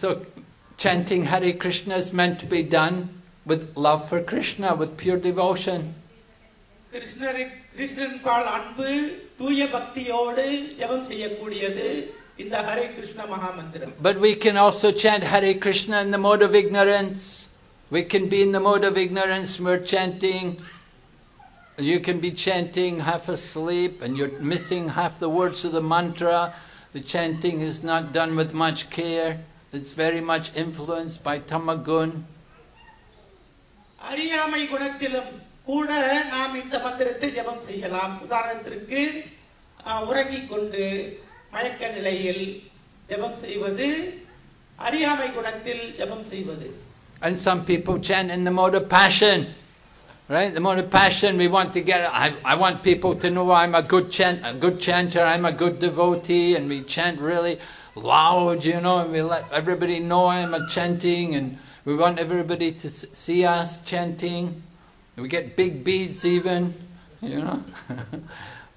So chanting Hare Krishna is meant to be done with love for Krishna, with pure devotion. Krishnan பால் அன்பு தூய பக்தியோடு ஜெபம் செய்யக்கூடியது. இந்த Hare Krishna மகாமந்திரம் But we can also chant Hare Krishna in the mode of ignorance. We can be in the mode of ignorance, we're chanting. You can be chanting half asleep and you're missing half the words of the mantra. The chanting is not done with much care. It's very much influenced by tamagun. அறியாமை குணத்திலும் கூட நாம் இந்த மந்திரத்தை ஜெபம் செய்யலாம் உதாரணத்திற்கு அஹ், உறங்கிக் கொண்டு மயக்க நிலையில் ஜெபம் செய்வது அறியாமை குணத்தில் ஜெபம் செய்வது And some people chant in the mode of passion. Right? The mode of passion, we want to get, I, I want people to know I'm a good chant, a good chanter, I'm a good devotee, and we chant really loud, you know, and we let everybody know I'm a chanting, and we want everybody to s- see us chanting. We get big beads even, you know.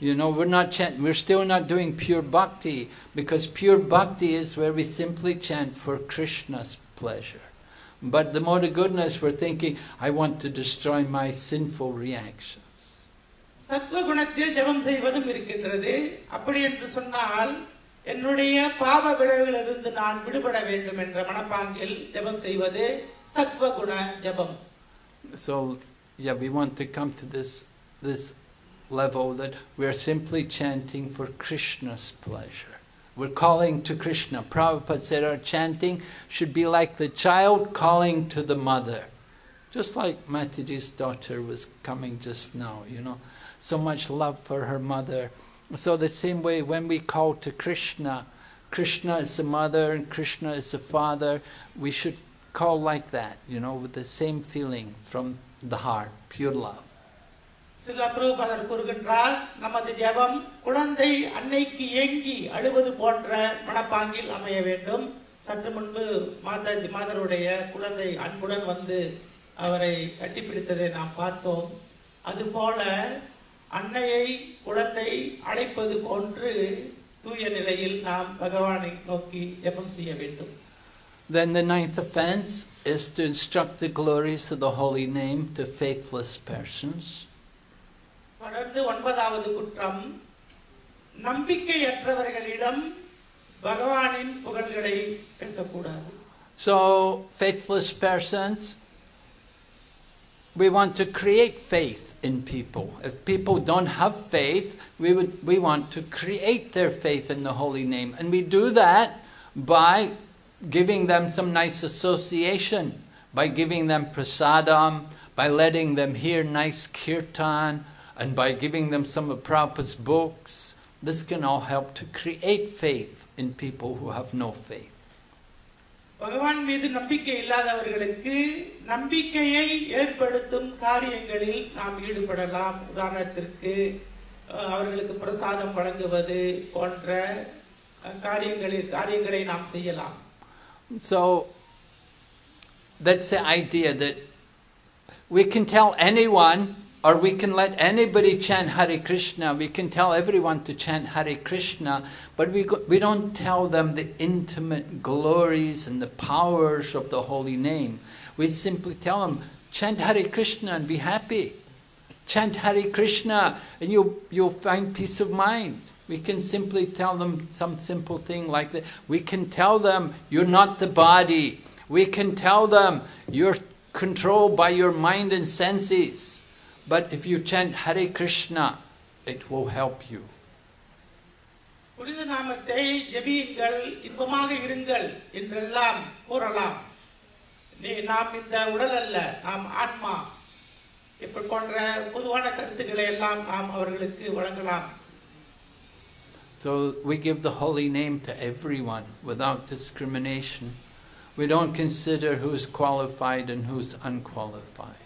You know, we're not chant, we're still not doing pure bhakti because pure bhakti is where we simply chant for Krishna's pleasure. But the mode of goodness, we're thinking, I want to destroy my sinful reactions. சத்துவ குணத்தில் ஜெபம் செய்வதும் இருக்கின்றது அப்படி என்று சொன்னால் என்னுடைய பாவ விளைவுகளிலிருந்து நான் விடுபட வேண்டும் என்ற மனப்பாங்கில் ஜெபம் செய்வது சத்துவ குண ஜெபம் So, yeah, we want to come to this, this level that we're simply chanting for Krishna's pleasure. We're calling to Krishna. Prabhupada said our chanting should be like the child calling to the mother. Just like Mataji's daughter was coming just now, you know. So much love for her mother. So the same way when we call to Krishna, Krishna is the mother and Krishna is the father, we should call like that, you know, with the same feeling from the heart, pure love. சில பிரபுபதர் கூறுகின்றால் நமது ஜெபம் குழந்தை அன்னைக்கு ஏங்கி அழுவது போன்ற மனப்பாங்கில் அமைய வேண்டும். சற்று முன்பு மாதாஜி மாதருடைய குழந்தை அன்புடன் வந்து அவரை கட்டிப்பிடித்ததை நாம் பார்த்தோம். அதுபோல அன்னையை குழந்தை அழைப்பது போன்று தூய நிலையில் நாம் பகவானை நோக்கி ஜெபம் செய்ய வேண்டும். Then the ninth offense is to instruct the glories of the holy name to faithless persons. தொடர்ந்து ஒன்பதாவது குற்றம் நம்பிக்கையற்றவர்களிடம் பகவானின் புகழ்களை பேசக்கூடாது So, faithless persons, we want to create faith in people. If people don't have faith, we, would, we want to create their faith in the holy name. And we do that by giving them some nice association, by giving them prasadam, by letting them hear nice kirtan, and by giving them some of Prabhupada's books. This can all help to create faith in people who have no faith. பகவான் மீது நம்பிக்கை இல்லாதவர்களுக்கு நம்பிக்கையை ஏற்படுத்தும் காரியங்களில் நாம் ஈடுபடலாம் உதாரணத்திற்கு அஹ், அவர்களுக்கு பிரசாதம் வழங்குவது போன்ற அஹ், காரியங்களில் காரியங்களை நாம் செய்யலாம் So that's the idea that we can tell anyone or we can let anybody chant Hare Krishna. We can tell everyone to chant Hare Krishna, but we, we don't tell them the intimate glories and the powers of the holy name. We simply tell them, chant Hare Krishna and be happy. Chant Hare Krishna and you'll, you'll find peace of mind. We can simply tell them some simple thing like that. We can tell them you're not the body. We can tell them you're controlled by your mind and senses. But if you chant Hare Krishna, it will help you. புனித நாமத்தை ஜெபியுங்கள் இன்பமாக இருங்கள் என்றெல்லாம் கூறலாம் நீ நாம் இந்த உடல் அல்ல நாம் ஆன்மா இப்படி போன்ற பொதுவான கருத்துக்களை எல்லாம் நாம் அவர்களுக்கு வழங்கலாம் So we give the holy name to everyone without discrimination. We don't consider who's qualified and who's unqualified.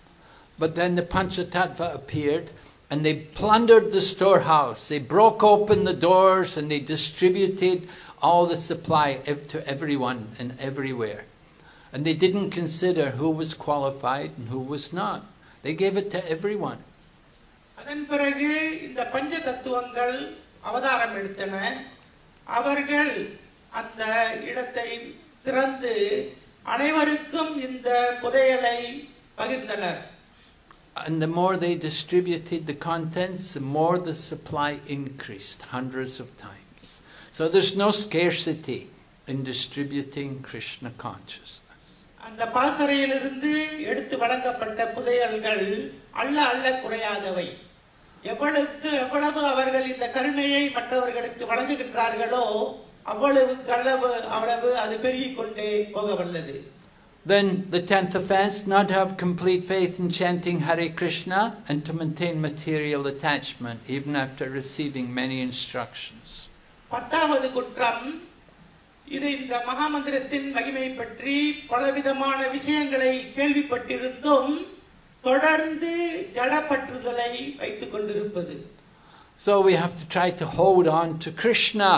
But then the Panchatattva appeared and they plundered the storehouse. They broke open the doors and they distributed all the supply ev- to everyone and everywhere. And they didn't consider who was qualified and who was not. They gave it to everyone. அதன் பிறகு இந்த பஞ்ச தத்துவங்கள் அவதாரம் எடுத்தன அவர்கள் அந்த இடத்தை திறந்து அனைவருக்கும் இந்த புதையலை பகிர்ந்தனர் And the more they distributed the contents, the more the supply increased hundreds of times. So there's no scarcity in distributing Krishna consciousness. அந்த பாசறையிலிருந்து எடுத்து வழங்கப்பட்ட புதையல்கள் அல்ல அல்ல குறையாதவை எவ்வளவுக்கு எவ்வளவு அவர்கள் இந்த கருணையை மற்றவர்களுக்கு வழங்குகின்றார்களோ அவ்வளவு அளவு அவ்வளவு அது பெருகிக் கொண்டே போக வல்லது Then the tenth offense, not to have complete faith in chanting Hare Krishna and to maintain material attachment even after receiving many instructions. பத்தாவது குற்றம் இது இந்த மகாமந்திரத்தின் மகிமை பற்றி பலவிதமான விஷயங்களை கேள்விப்பட்டிருந்தும் தொடர்ந்து ஜடப்பற்றுதலை வைத்துக் கொண்டிருப்பது So we have to try to hold on to Krishna.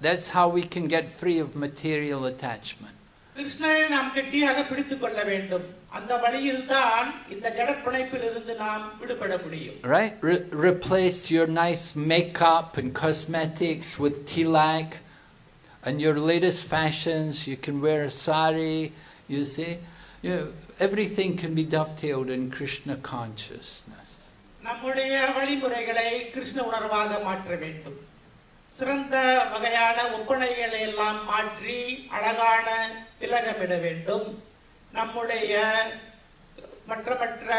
That's how we can get free of material attachment. கிருஷ்ணரை நாம் கெட்டியாக பிடித்துக் கொள்ள வேண்டும் அந்த வழியில் தான் இந்த ஜடப்பிணைப்பில் இருந்து நாம் விடுபட முடியும் Right? Re- replace your nice makeup and cosmetics with tilak and your latest fashions. You can wear a sari, you see. You know, everything can be dovetailed in Krishna consciousness. நம்முடைய வழிமுறைகளை கிருஷ்ண உணர்வாக மாற்ற வேண்டும் சிறந்த வகையான ஒப்பனைகளை எல்லாம் மாற்றி அழகான திலகமிட வேண்டும். நம்முடைய மற்ற மற்ற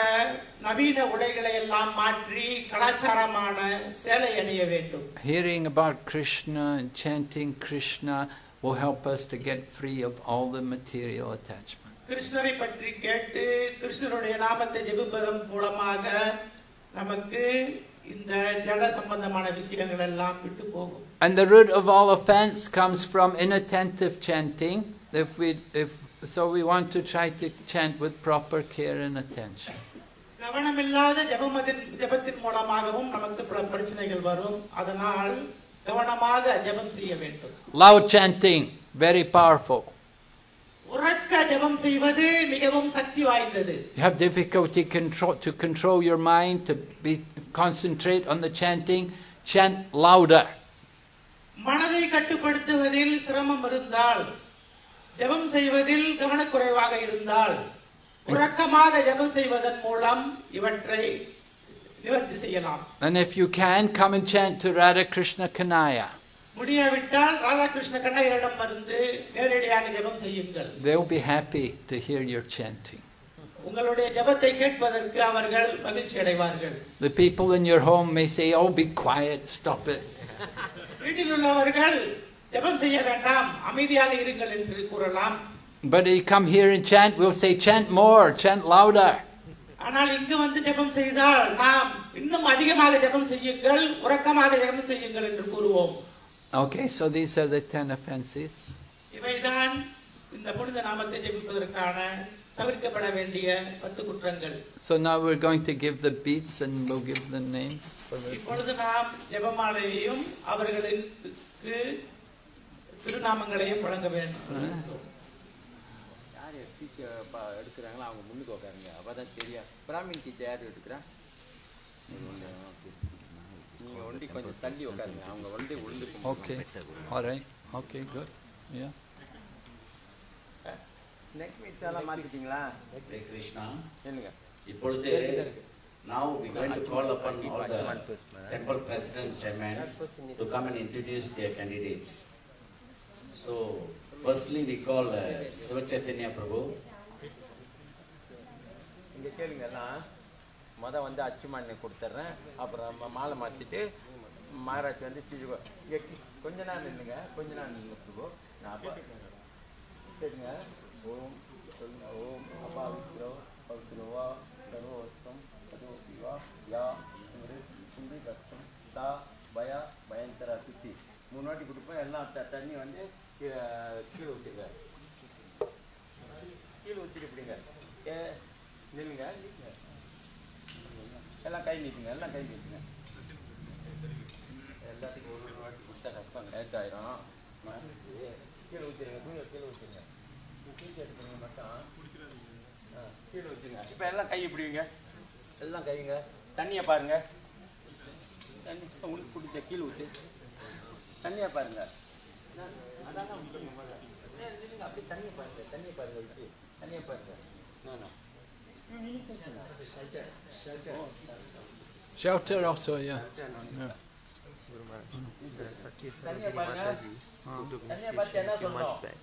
நவீன உடைகளை எல்லாம் மாற்றி கலாச்சாரமான சேலை அணிய வேண்டும். Hearing about Krishna and chanting Krishna will help us to get free of all the material attachment. கிருஷ்ணரை பற்றி கேட்டு கிருஷ்ணருடைய நாமத்தை ஜெபிப்பதன் மூலமாக நமக்கு இந்த ஜட சம்பந்தமான விஷயங்கள் எல்லாம் விட்டு போகும். And the root of all offense comes from inattentive chanting. If we, if, so we want to try to chant with proper care and attention. கவனமில்லாத ஜபமதின் ஜபத்தின் மூலமாகவும் நமக்கு பல பிரச்சனைகள் வரும் அதனால் கவனமாக ஜெபம் செய்ய வேண்டும் Loud chanting, very powerful. உறக்க ஜெபம் செய்வது மிகவும் சக்தி வாய்ந்தது You have difficulty control, to control your mind, to be concentrate on the chanting, chant louder. மனதை கட்டுப்படுத்துவதில் சிரமம் இருந்தால் ஜெபம் செய்வதில் கவனக்குறைவாக இருந்தால் உறக்கமாக ஜெபம் செய்வதன் மூலம் இவற்றை நிவர்த்தி செய்யலாம் And if you can, come and chant to Radha Krishna Kanaya. முடியாவிட்டால் ராதாகிருஷ்ண கண்ணையரிடம் வந்து நேரடியாக ஜெபம் செய்யுங்கள் They'll be happy to hear your chanting. உங்களுடைய ஜெபத்தை கேட்பதற்கு அவர்கள் மகிழ்ச்சி அடைவார்கள் The people in your home may say, Oh, be quiet, stop it. வீட்டில் உள்ளவர்கள் ஜெபம் செய்ய வேண்டாம் அமைதியாக இருங்கள் என்று கூறலாம் But if you come here and chant, we'll say, Chant more, chant louder. ஆனால் இங்கு வந்து ஜெபம் செய்தால் நாம் இன்னும் அதிகமாக ஜெபம் செய்யுங்கள் உறக்கமாக ஜெபம் செய்யுங்கள் என்று கூறுவோம் Okay, so these are the ten offenses. இவைதான் இந்த புனித நாமத்தை ஜெபிப்பதற்கான தவிர்க்கப்பட வேண்டிய பத்து குற்றங்கள் So now we're going to give the beats and we'll give the names. For the... இப்பொழுது நாம் ஜெபமாலையையும் அவர்களுக்கு திருநாமங்களையும் வழங்க வேண்டும் யார் டீச்சர் எடுக்கிறாங்களோ அவங்க முன்னுக்கு உட்காருங்க அப்போ தான் தெரியும் பிராமின் டீச்சர் யார் எடுக்கிறா ஓகே நீங்கள் ஒண்டி கொஞ்சம் தள்ளி உட்காருங்க அவங்க வந்து விழுந்து Okay, all right. Okay, next meets எல்லாம் மாற்றிட்டீங்களா Hare Krishna. என்னங்க இப்பொழுது now we going to call upon all the temple president chairman to come and introduce their candidates. So firstly we call uh, Siva Chaitanya Prabhu. இங்கே கேளுங்க எல்லாம் மொதல் வந்து அச்சுமானி கொடுத்துட்றேன் அப்புறம் மாலை மாற்றிட்டு மகாராஜ் வந்து திரும்ப இங்கே கொஞ்ச நேரம் நில்லுங்க கொஞ்ச நேரம் நின்றுக்கோ நான் சரிங்க ஓம் ஓம் அபாவித்ரோ பவித்ரோவா சர்வோஸ்தம் சதோபிவா யா சுந்தி கஷ்டம் தா பயா பயங்கர சுத்தி மூணு வாட்டி கொடுப்பேன் எல்லாம் த- தண்ணி வந்து கீழே கீழே கீழே ஊற்றிட்டு பிடிங்க ஏ நில்லுங்க நில்லுங்க. எல்லாம் கை நீட்டுங்க எல்லாம் கை நீட்டுங்க எல்லாத்துக்கும் ஒரு ஒரு வாட்டி கொடுத்தா கஷ்டம் லேட் ஆயிரும் கீழே ஊற்றிடுங்க துணியை கீழே ஊற்றிடுங்க மட்டும் ஆ, கீழே ஊற்றிடுங்க இப்போ எல்லாம் கை இப்படிங்க எல்லாம் கைங்க. தண்ணியை பாருங்க. தண்ணி உங்களுக்கு பிடிச்ச கீழே ஊற்று தண்ணியை பாருங்க. அதான் அப்படியே தண்ணியை பாருங்க தண்ணியை பாருங்க ஊற்றி தண்ணியை பாருங்க நான் Shelter also, yeah. yeah. Guru Maharaj, the Sakirtha Mataji, who took initiation a few months back,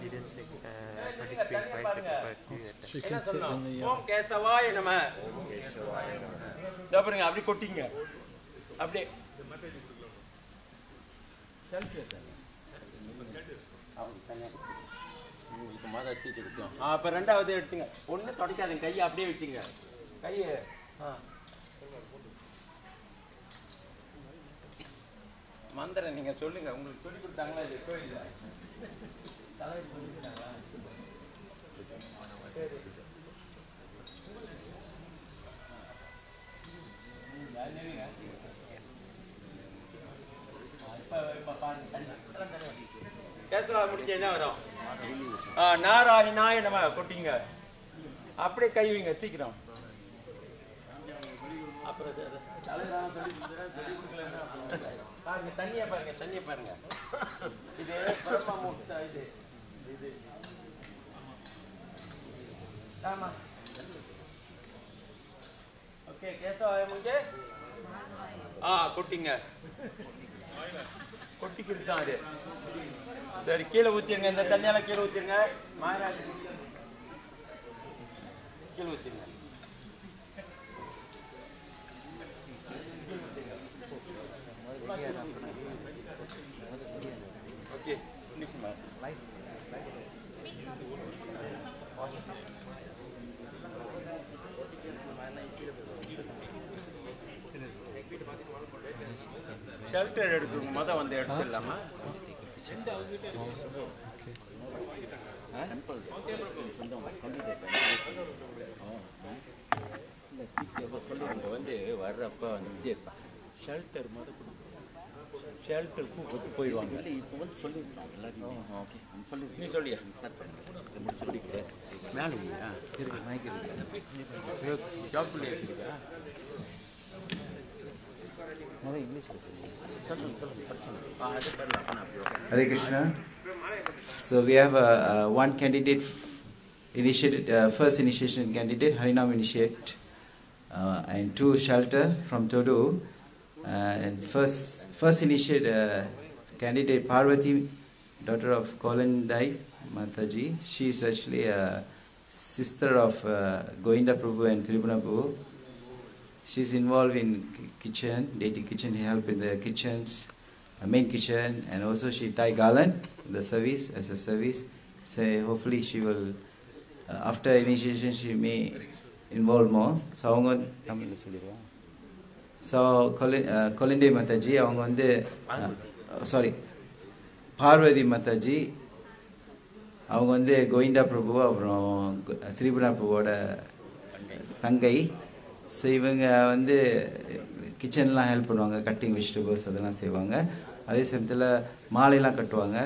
didn't uh, participate by sacrificing at She can sit on the... Om Kesavaya Nama. Om Kesavaya Nama. இதோ பாருங்க அப்படியே கொட்டிங்க அப்படியே அப்போ ரெண்டாவது எடுத்துங்க ஒன்று தொடக்காதீங்க கையை அப்படியே வச்சுங்க கையை ஆ மந்திரம் நீங்கள் சொல்லுங்க. உங்களுக்கு சொல்லி கொடுத்தாங்களா இல்லை கோயிலில் தலைவர் சொல்லி கொடுத்தாங்களா நாராயணாய நம்ம கொட்டிங்க. அப்படியே கைவிங்க சீக்கிரம். அப்புறம் தலைவராக சொல்லி கொடுக்குறேன் பாருங்க தண்ணியை பாருங்க தண்ணியை பாருங்க. இது பிரம்ம முக்த இது. இது. ஆமா. ஓகே கேசவா முங்கே ஆ கொட்டிங்க. கொட்டிக்கிட்டு தான் அது சரி கீழே ஊற்றிடுங்க இந்த தண்ணியெல்லாம் கீழே ஊற்றிருங்க மகாராஜ் கீழே ஊற்றிருங்க ஓகே நிமிஷமா ஷெல்டர் எடுத்துருங்க மொதல் வந்து எடுத்துடலாமா? சொல்லுங்க வந்து வர்றப்ப வந்து ஷெல்டர் மொதல் கொடுங்க ஷெல்டர் கூப்பிட்டு போயிடுவாங்க இல்லை இப்போ வந்து சொல்லியிருக்காங்க எல்லாத்தையும் ஓகே சொல்லி நீ சொல்லியா சொல்லிட்டு மேலே இல்லையா இருக்கு மைக் இருக்கு ஜாப் பிள்ளை இருக்கா நிறைய இங்கிலீஷில் சொல்லி சொல்லுங்க சொல்லுங்க பிரச்சனை ஆ அது பண்ணலாம் பண்ணலாம் அப்படி okay. Hare Krishna. So we have uh, uh, one candidate f- initiated, uh, first initiation candidate, Harinam initiate, uh, and two shelter from Todo. Uh, and first, first initiate uh, candidate Parvati, daughter of Kolendai Mataji. She is actually a sister of uh, Govinda Prabhu and Tribuna Prabhu. She's involved in kitchen, daily kitchen, help in the kitchens, uh, main kitchen, and also she tie garland, the service as a service. So hopefully she will, uh, after initiation, she may involve more. So so Kohli கொலிண்டே மத்தாஜி அவங்க வந்து sorry Parvati மத்தாஜி அவங்க வந்து கோவிந்தா பிரபு அப்புறம் திரிபுரா பிரபுவோட தங்கை. So இவங்க வந்து கிச்சன்லாம் ஹெல்ப் பண்ணுவாங்க கட்டிங் வெஜிடபிள்ஸ் அதெல்லாம் செய்வாங்க. அதே சமயத்தில் மாலையெல்லாம் கட்டுவாங்க.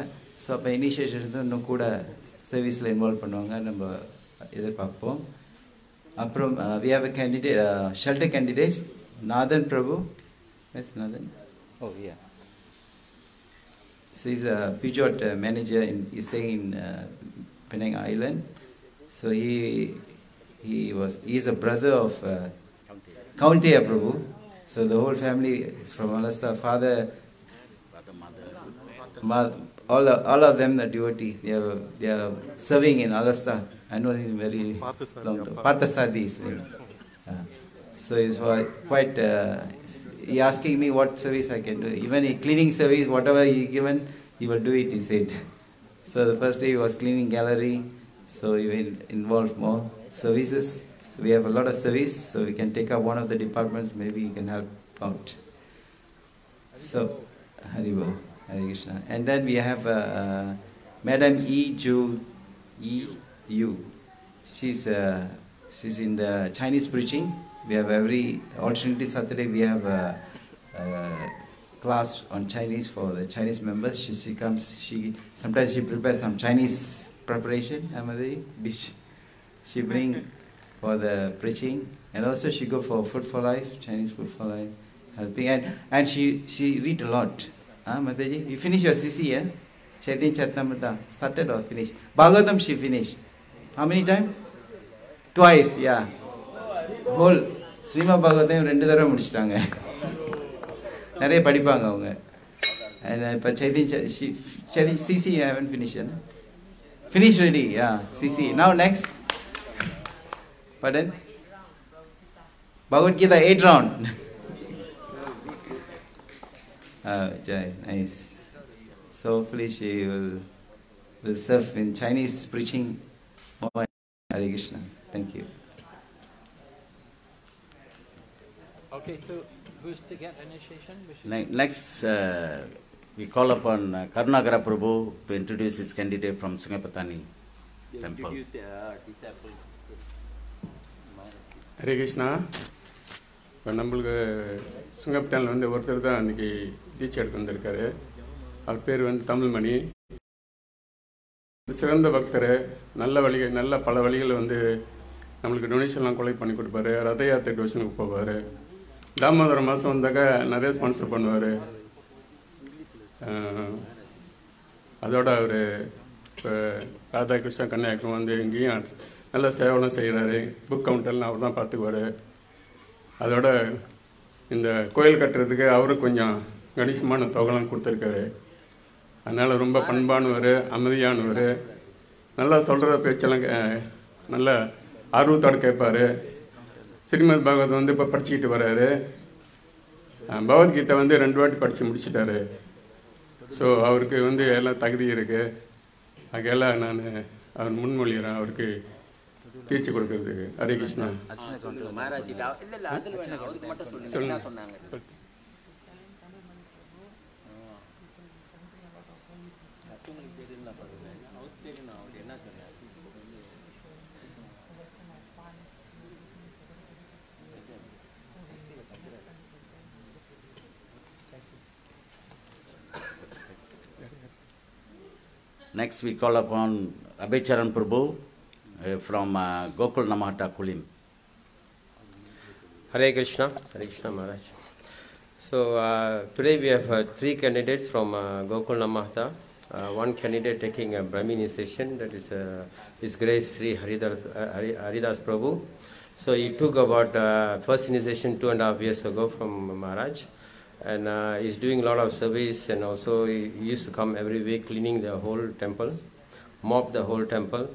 ஸோ அப்போ இனிஷியேஷன் வந்து இன்னும் கூட சர்வீஸில் இன்வால்வ் பண்ணுவாங்க நம்ம எதிர்பார்ப்போம். அப்புறம் we have a candidate shelter candidates Nadan Prabhu. Yes, Nadan. Oh, yeah. He's a Peugeot uh, manager in, he's staying in uh, Penang Island. So he he was he's a brother of uh, Prabhu. So the whole family from Alor Star, father, mother, all, all of them the devotee. They are they are serving in Alor Star. I know him very long. Parthasadi is. Uh, so wa- quite. Uh, he asking me what service I can do. Even a cleaning service, whatever he given, he will do it. He said. So the first day he was cleaning gallery. So he will involve more services. So we have a lot of service. So we can take up one of the departments. Maybe he can help out. So Haribol, Hare Krishna. And then we have uh, uh, Madam E. Ju E. Yu. She's uh, she's in the Chinese preaching. We have every alternate Saturday we have a, a class on Chinese for the Chinese members. She, she comes. She sometimes she prepares some Chinese preparation. Amadei dish. She bring for the preaching, and also she go for food for life, Chinese food for life, helping, and and she she read a lot. Ah, Mataji, you finish your CC, yeah? Chaitanya Charitamrita started or finished? Bhagavatam she finished. How many time? Twice, yeah. Whole Srimad பாகவதையும் ரெண்டு தடவை முடிச்சிட்டாங்க. நிறைய படிப்பாங்க அவங்க. இப்போ சைதி சரி CC haven't finish finish ready yeah CC. Now next Biden Bhagavad Gita eight round Jai, nice so hopefully she will will serve in Chinese preaching. More. Hare Krishna. Thank you. Okay, so who's to get initiation? Ne- Next, uh, we call upon uh, Karnagara Prabhu to introduce his candidate from Sungapatani temple. Hare Krishna இப்போ நம்மளுக்கு சுங்கப்பட்டானில் வந்து ஒருத்தர் தான் அன்றைக்கி தீட்சை எடுத்து வந்திருக்காரு. அவர் பேர் வந்து தமிழ்மணி. சிறந்த பக்தர். நல்ல வழிகள் நல்ல பல வழிகளில் வந்து நம்மளுக்கு டொனேஷன்லாம் கொலை பண்ணி கொடுப்பாரு. ரத யாத்திரை டொனேஷனுக்கு போவார். தாமோதர மாதம் வந்தாக்கா நிறைய ஸ்பான்சர் பண்ணுவார். அதோட அவர் இப்போ ராதாகிருஷ்ணா கன்னியாகுமரி வந்து இங்கேயும் நல்ல சேவலம் செய்கிறாரு புக் கவுண்டர்லாம் அவர் தான் பார்த்துக்குவார் அதோட இந்த கோயில் கட்டுறதுக்கு அவரும் கொஞ்சம் கணிசமான தொகைலாம் கொடுத்துருக்காரு. அதனால் ரொம்ப பண்பானவர் அமைதியானவர். நல்லா சொல்கிற பேச்செல்லாம் நல்லா நல்ல ஆர்வத்தோடு கேட்பார் ஸ்ரீமத் பாகவத் வந்து இப்போ படிச்சுக்கிட்டு வர்றாரு பகவத்கீதை வந்து ரெண்டு வாட்டி படித்து முடிச்சிட்டாரு. ஸோ அவருக்கு வந்து எல்லாம் தகுதி இருக்குது அதுக்கெல்லாம் நான் அவர் முன்மொழிகிறேன் அவருக்கு தீர்ச்சி கொடுக்கறதுக்கு. ஹரே கிருஷ்ணா. அர்ச்சனை Next, we call upon Abhicharan Prabhu uh, from uh, Gokul Namahata Kulim. Hare Krishna, Hare Krishna Maharaj. So uh, today we have uh, three candidates from uh, Gokul Namahata. Uh, one candidate taking a Brahmin initiation, that is uh, His Grace Sri Haridas, uh, Haridas Prabhu. So he took about first initiation two and a half years ago from Maharaj. And uh, he's doing a lot of service and also he, used to come every week cleaning the whole temple, mop the whole temple.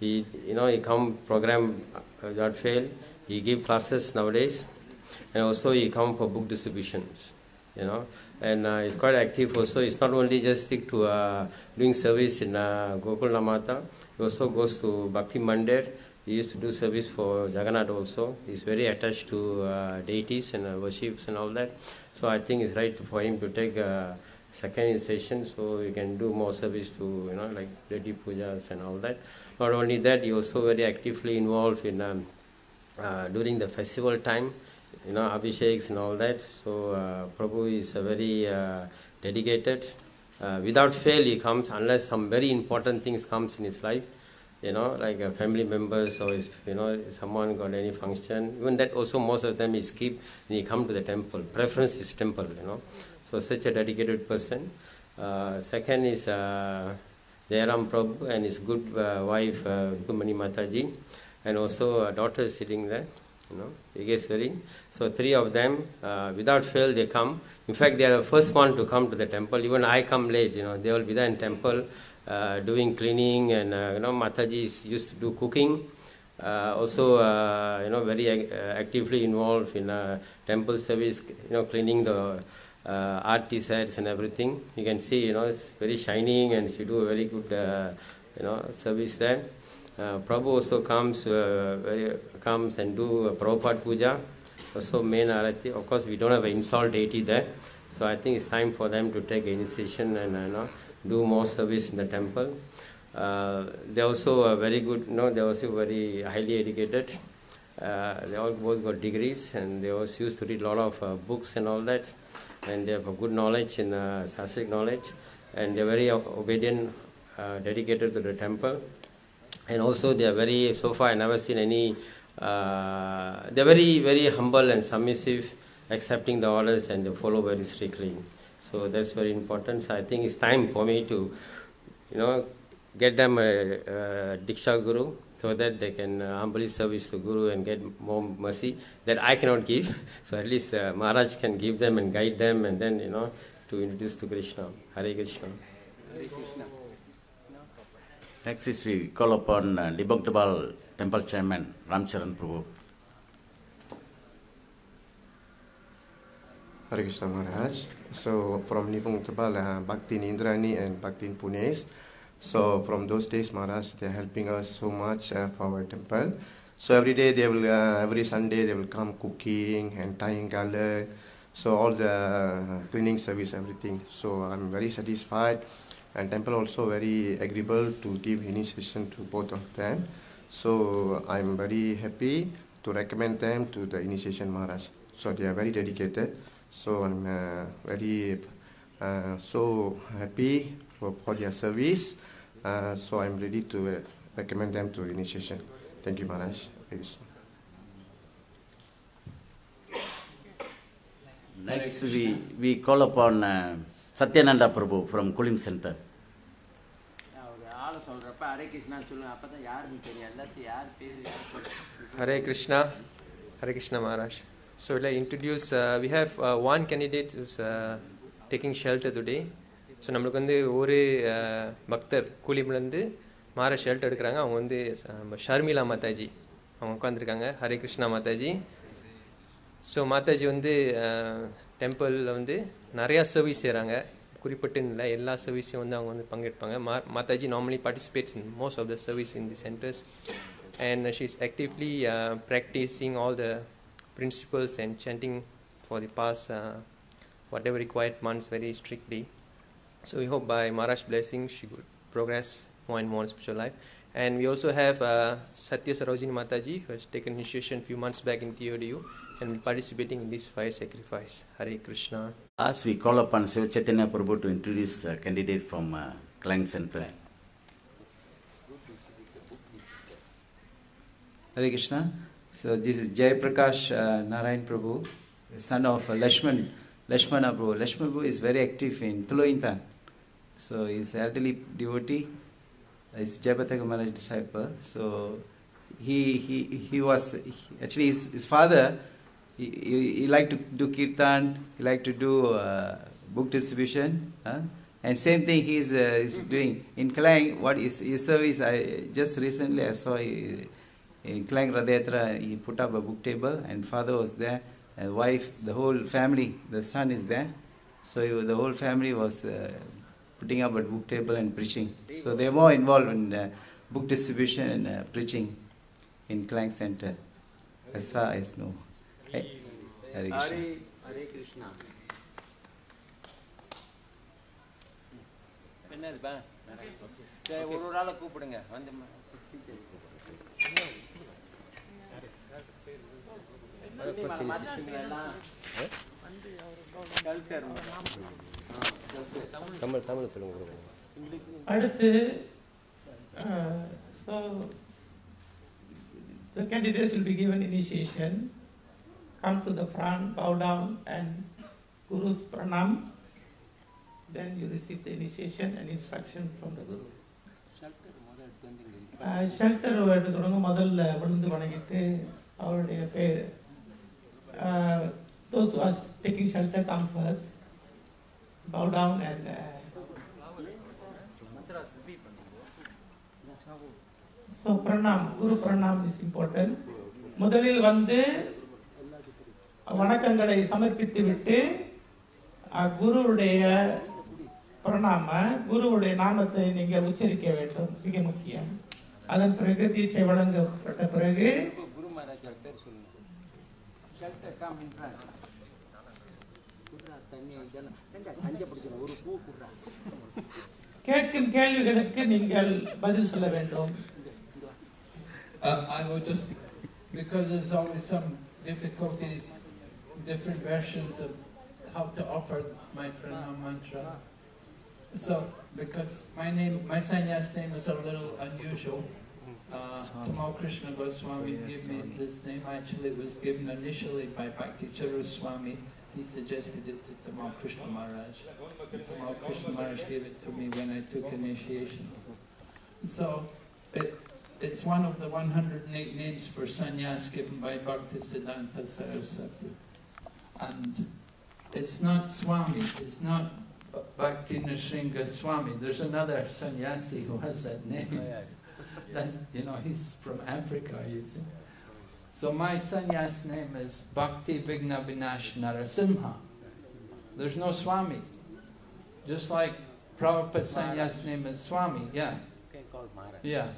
He, you know, he come program uh, without fail. He give classes nowadays, and also he come for book distributions. You know, and uh, he's quite active also. He's not only just stick to uh, doing service in uh, Gokul Namahata. He also goes to Bhakti Mandir. He used to do service for Jagannath also. He's very attached to uh, deities and uh, worships and all that. So I think it's right for him to take a second initiation so he can do more service to you know like deity pujas and all that. Not only that, he also very actively involved in um, uh, during the festival time, you know, abhisheks and all that. So uh, Prabhu is a very uh, dedicated. Uh, without fail, he comes unless some very important things comes in his life. You know, like uh, family members or if you know someone got any function. Even that also most of them is skip when he come to the temple. Preference is temple. You know, so such a dedicated person. Uh, second is uh, Jayaram Prabhu and his good uh, wife uh, Mataji, and also a daughter sitting there, you know, Yogeshwari. So three of them, uh, without fail, they come. In fact, they are the first one to come to the temple. Even I come late, you know, they will be there in temple uh, doing cleaning, and uh, you know, Mataji is used to do cooking. Uh, also, uh, you know, very uh, actively involved in uh, temple service, you know, cleaning the uh, art and everything. You can see, you know, it's very shining and she do a very good, uh, you know, service there. Uh, Prabhu also comes, uh, very, comes and do a Prabhupada puja, also main arati. Of course, we don't have an insult deity there, so I think it's time for them to take initiation and uh, you know, do more service in the temple. Uh, they also are very good, know, they're also very highly educated. Uh, they all both got degrees and they also used to read a lot of uh, books and all that. And they have a good knowledge in uh, Sanskrit knowledge. And they're very o- obedient, uh, dedicated to the temple. And also they are very, so far I never seen any, uh, they're very, very humble and submissive, accepting the orders and they follow very strictly. So that's very important. So I think it's time for me to, you know, get them a, a Diksha Guru so that they can uh, humbly service the Guru and get more mercy that I cannot give. So at least uh, Maharaj can give them and guide them and then, you know, to introduce to Krishna. Hare Krishna. Next is we call upon uh, Debunkable Temple Chairman Ramcharan Prabhu. Hare Krishna Maharaj. So from Nibong Tebal, uh, Bhaktin Indrani and Bhaktin Punes. So from those days, Maharaj, they're helping us so much uh, for our temple. So every day they will, uh, every Sunday they will come cooking and tying color. So all the uh, cleaning service, everything. So I'm very satisfied. And temple also very agreeable to give initiation to both of them. So I'm very happy to recommend them to the initiation Maharaj. So they are very dedicated. So I'm uh, very uh, so happy for, for their service. Uh, so I'm ready to recommend them to initiation. Thank you, Maharaj. Next, we, we call upon uh, Satyananda Prabhu from Kulim Center. Hare Krishna, Hare Krishna Maharaj. So let introduce, uh, we have uh, one candidate who's uh, taking shelter today. So நம்மளுக்கு வந்து ஒரு uh, பக்தர் கூலிம்லேருந்து மாற shelter எடுக்கிறாங்க. அவங்க வந்து ஷர்மிளா மாதாஜி அவங்க உட்காந்துருக்காங்க ஹரே கிருஷ்ணா மாதாஜி ஸோ மாதாஜி வந்து uh, டெம்பிளில் வந்து நிறையா சர்வீஸ் செய்கிறாங்க குறிப்பிட்டுன்னு இல்லை எல்லா சர்வீஸையும் வந்து அவங்க வந்து பங்கெடுப்பாங்க மா Mataji normally participates in most of the service in the centres and she is actively practising all the principles and chanting for the past uh, whatever required months very strictly. So we hope by Maharaj's blessing she would progress more and more in spiritual life. And we also have uh, Satya Sarojini Mataji who has taken initiation a few months back in TODU and participating in this fire sacrifice. Hari Krishna. As we call upon Shiva Chaitanya Prabhu to introduce a candidate from uh, Klang Center. Hare Krishna. So this is Jai Prakash uh, Narayan Prabhu, son of uh, Lashman, Lashmana Prabhu. Lashman Prabhu is very active in Teluk Intan. So he's elderly devotee. He's Jayapataka Maharaj's disciple. So he he he was he, actually his, his father. He, he, he liked to do kirtan. He liked to do uh, book distribution. Huh? And same thing he's, is, uh, is doing in Klang. What is his service? I just recently I saw he, in Klang Rathayatra, he put up a book table and father was there, and wife, the whole family, the son is there. So the whole family was uh, putting up a book table and preaching. So they were involved in uh, book distribution and uh, preaching in Klang Center. As far as no. Hare Krishna. என்ன ஒரு ஆளை கூப்பிடுங்க வந்து தமிழ் தமிழ் சொல்லுங்க அடுத்து so the candidates will be given initiation come to the front bow down and guru's pranam then you receive the initiation and instruction from the guru shelter எடுக்கிறவங்க முதல்ல விழுந்து வணங்கிட்டு அவருடைய பேர் Uh, those who are taking shelter come first bow down and uh, So pranam, Guru pranam is important. முதலில் வந்து வணக்கங்களை சமர்ப்பித்து விட்டு குருவுடைய பிரணாம குருவுடைய நாமத்தை நீங்கள் உச்சரிக்க வேண்டும் மிக முக்கியம் அதன் பிறகு தீட்சை வழங்கப்பட்ட பிறகு ஒரு பூ குர்ரா கேட்கும் கேள்விகளுக்கு நீங்கள் பதில் சொல்ல வேண்டும் Uh, I will just, because there's always some difficulties, different versions of how to offer my pranam mantra. So, because my name, my sannyas name is a little unusual. Uh, Krishna Goswami gave me this name. Actually, it was given initially by Bhakti Charu Swami. He suggested it to Tamal Krishna Maharaj. And Tamal Krishna Maharaj gave it to me when I took initiation. So, it, it's one of the 108 names for sannyas given by Bhaktisiddhanta Saraswati. And it's not Swami, it's not Bhakti Nrsinga Swami. There's another sannyasi who has that name. That, you know, he's from Africa, you see. So my sannyas name is Bhakti Vighna Vinash Narasimha. There's no Swami. Just like Prabhupada's sannyas name is Swami, yeah. can call Maharaj. Yeah.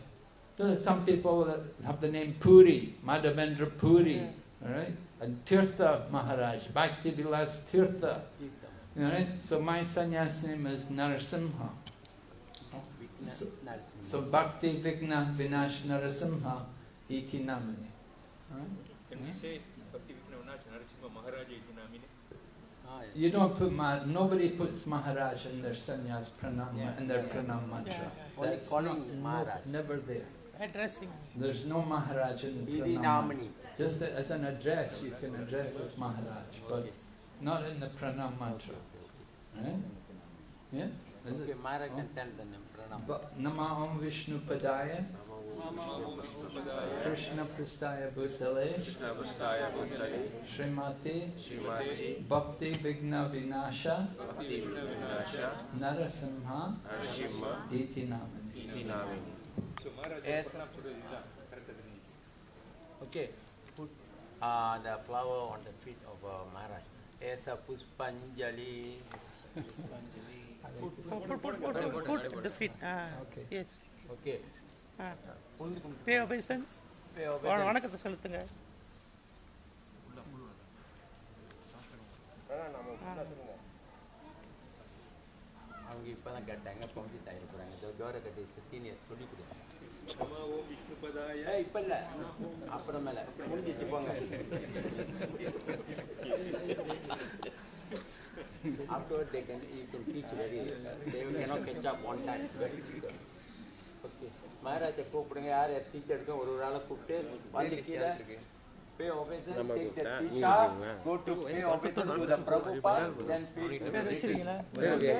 So some people that have the name Puri, Madhavendra Puri, all right? And Tirtha Maharaj, Bhakti Vilas Tirtha. All right? So my sannyas name is Narasimha. So, so Bhakti Vighna Vinash Narasimha Iki Namani. All right? Can we say Bhakti Vikramanath Narasimha Maharaja iti namine? Ah, you don't put ma- nobody puts Maharaj in their sannyas pranam Yeah. in their pranam mantra. Only That's calling not, Maharaj. never there. addressing There's no Maharaj in Iti pranam. namani. Just as an address, you can address as Maharaj, but not in the pranam mantra. Right? Yeah? Okay. Maharaj Oh. can tell them pranam. Namaham Vishnu Padaya. Krishna Prastaya Bhutale. Krishna Prastaya Bhutale. Srimati. Srimati. Bhakti Vigna Vinasha. Bhakti Vigna Vinasha. Narasimha. Narasimha. Iti Namini. Iti Namini. Yes. Okay. Put uh, the flower on the feet of uh, Maharaj. Esa Puspanjali. Puspanjali. Put, put, put, put, put at the feet ah, Okay. yes Okay. ah. pay obeisance pay obeisance. வணக்கத்தை செலுத்துங்க அவங்க இப்பதான் கேட்டாங்க bumpy தயார் போறாங்க டோர கட்டி senior சொல்லி கொடுங்க ஏய் இப்ப இல்ல அப்புறமேல முடிஞ்சிச்சு போங்க Afterward they can you can teach very they cannot catch up one time. Okay. மகாராஜை கூப்பிடுங்க யார் யார் டீச்சர் எடுக்க ஒரு ஒரு ஆளை கூப்பிட்டு வந்து கீழே pay obeisance, நம்ம take the கூப்பிட்டா, tea நீங்க shop, செய்வீங்க. go to pay obeisance to the Prabhupada, then pay Okay?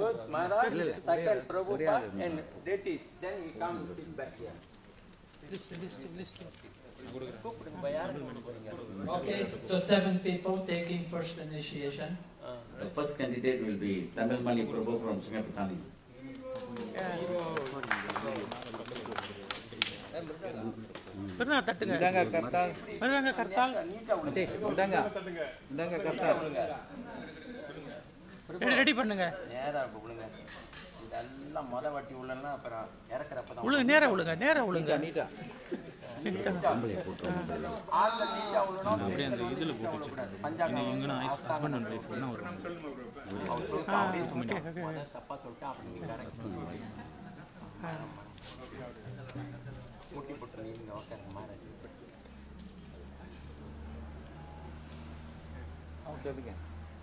First Maharaj, second Prabhupada, and deities. Then he come sit back here. யாரை கூப்பிட போறீங்க? Okay, so seven people taking first initiation. The first candidate will be Tamil Mani Prabhu from Singapore. இந்தாங்க கர்த்தால் இந்தாங்க கர்த்தால் சதீஷ் இந்தாங்க இந்தாங்க கர்த்தால் ready பண்ணுங்க. நேரா கூப்பிடுங்க. இதெல்லாம் மொத வாட்டி உள்ளன்னா அப்புறம் இறக்குறப்ப தான் உழுங்க நேரா உழுங்க நேரா உழுங்க. நீட்டா. அப்படியே அந்த இதில் போட்டு வச்சுருக்காங்க எங்கன்னா ஹஸ்பண்ட் அண்ட் ஒய்ஃப் ஒரு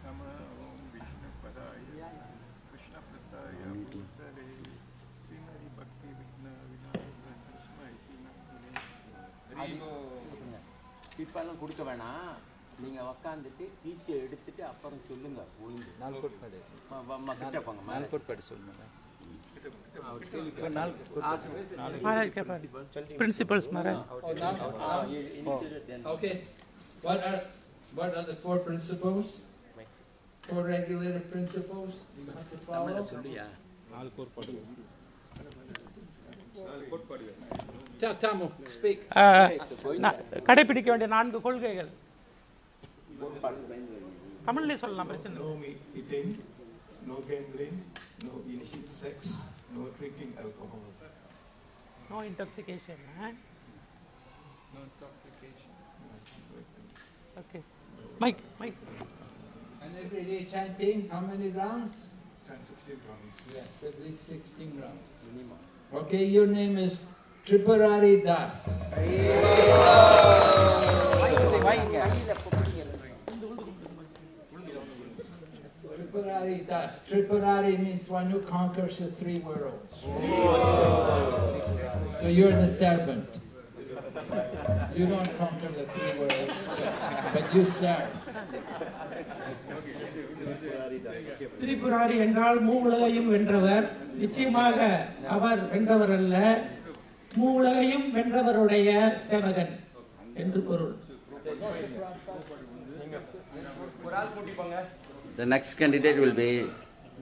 நம்ம டிப்பெல்லாம் கொடுக்க வேணாம் நீங்கள் உக்காந்துட்டு டீச்சர் எடுத்துட்டு அப்புறம் சொல்லுங்கள் உளுந்து நாலு கோட்பாடு கிட்ட போங்க நாலு கோட்பாடு சொல்லுங்க principles Maharaj. Oh, now, now. Oh. Okay. What are what are the four principles? Four regulated principles you have to follow. சொல்லியா நாலு கோட்பாடு Tell Tamu, speak. கடைபிடிக்க வேண்டிய நான்கு கொள்கைகள் தமிழ்லயே சொல்லலாம் பிரச்சனை No இல்லை. meat eating, no gambling, no illicit sex, no drinking alcohol. No intoxication No intoxication. Okay mic mic And every day chanting, how many rounds? 10, 16 rounds. Yes, at least sixteen rounds. Okay, your name is Tripurari Das. Tripurari Das. Tripurari means one who conquers the three worlds. So you're the servant. You don't conquer the three worlds, but you serve. Tripurari என்றால் மூவுலகையும் வென்றவர் நிச்சயமாக அவர் வென்றவர் அல்ல மூவுலகையும் வென்றவருடைய சேவகன் என்று பொருள் ஒரு ஆள் கூட்டி போங்க The next candidate will be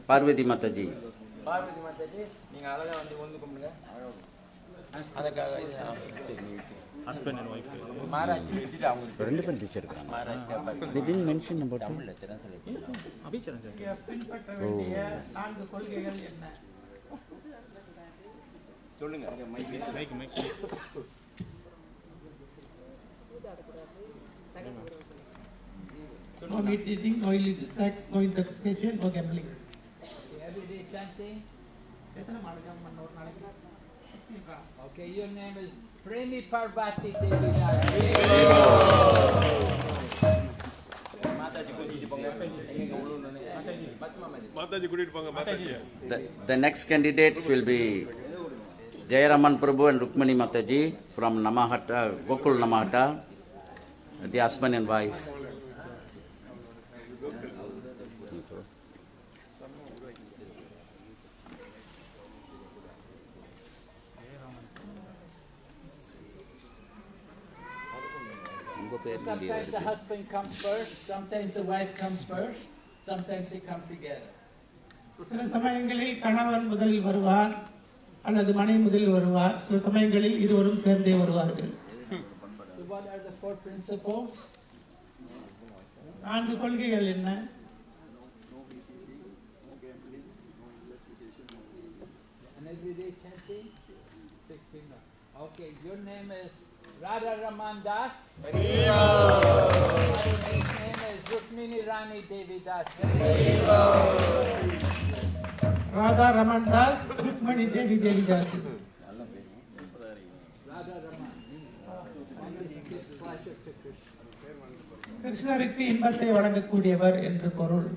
Parvati Mataji. Parvati Mataji நீங்க அழகா வந்து ஒன்று கும்பிடுங்க அதுக்காக சரி, நீங்க வச்சுக்கோங்க. மகாராஜ் வச்சுட்டு அவங்க ரெண்டு பேரும் டீச்சர் இருக்காங்க. They didn't mention about தமிழ்ல திறன் சொல்லி பின்பற்ற வேண்டிய நான்கு கொள்கைகள் என்ன சொல்லுங்க mic mic no meet eating no illicit sex no intoxication no gambling Every day chanting. எத்தனை மாடு ஜெபம் பண்ண ஒரு நாளைக்கு Okay, your name is Premi Parvati Devi Das. Mataji கூட்டிட்டு போங்க எங்க உள்ளூர்னு பத்மா மாதாஜி கூட்டிட்டு போங்க Mataji The, the next candidates will be Jayaraman Prabhu and Rukmani Mataji from Namahata, Gokul Namahata, the husband and wife. Sometimes the husband comes first, sometimes the wife comes first, sometimes they come together. சில சமயங்களில் கணவன் முதலில் வருவார் அல்லது மனை முதலில் வருவார் சில சமயங்களில் இருவரும் சேர்ந்தே வருவார்கள் நான்கு கொள்கைகள் என்ன Okay, your name is Radha Raman Das. Haribo. My name is Rukmini Rani Devi Das. Haribo. Radha Raman Das Rukmani Devi Devi Das. கிருஷ்ணருக்கு இன்பத்தை வழங்கக்கூடியவர் என்று பொருள்.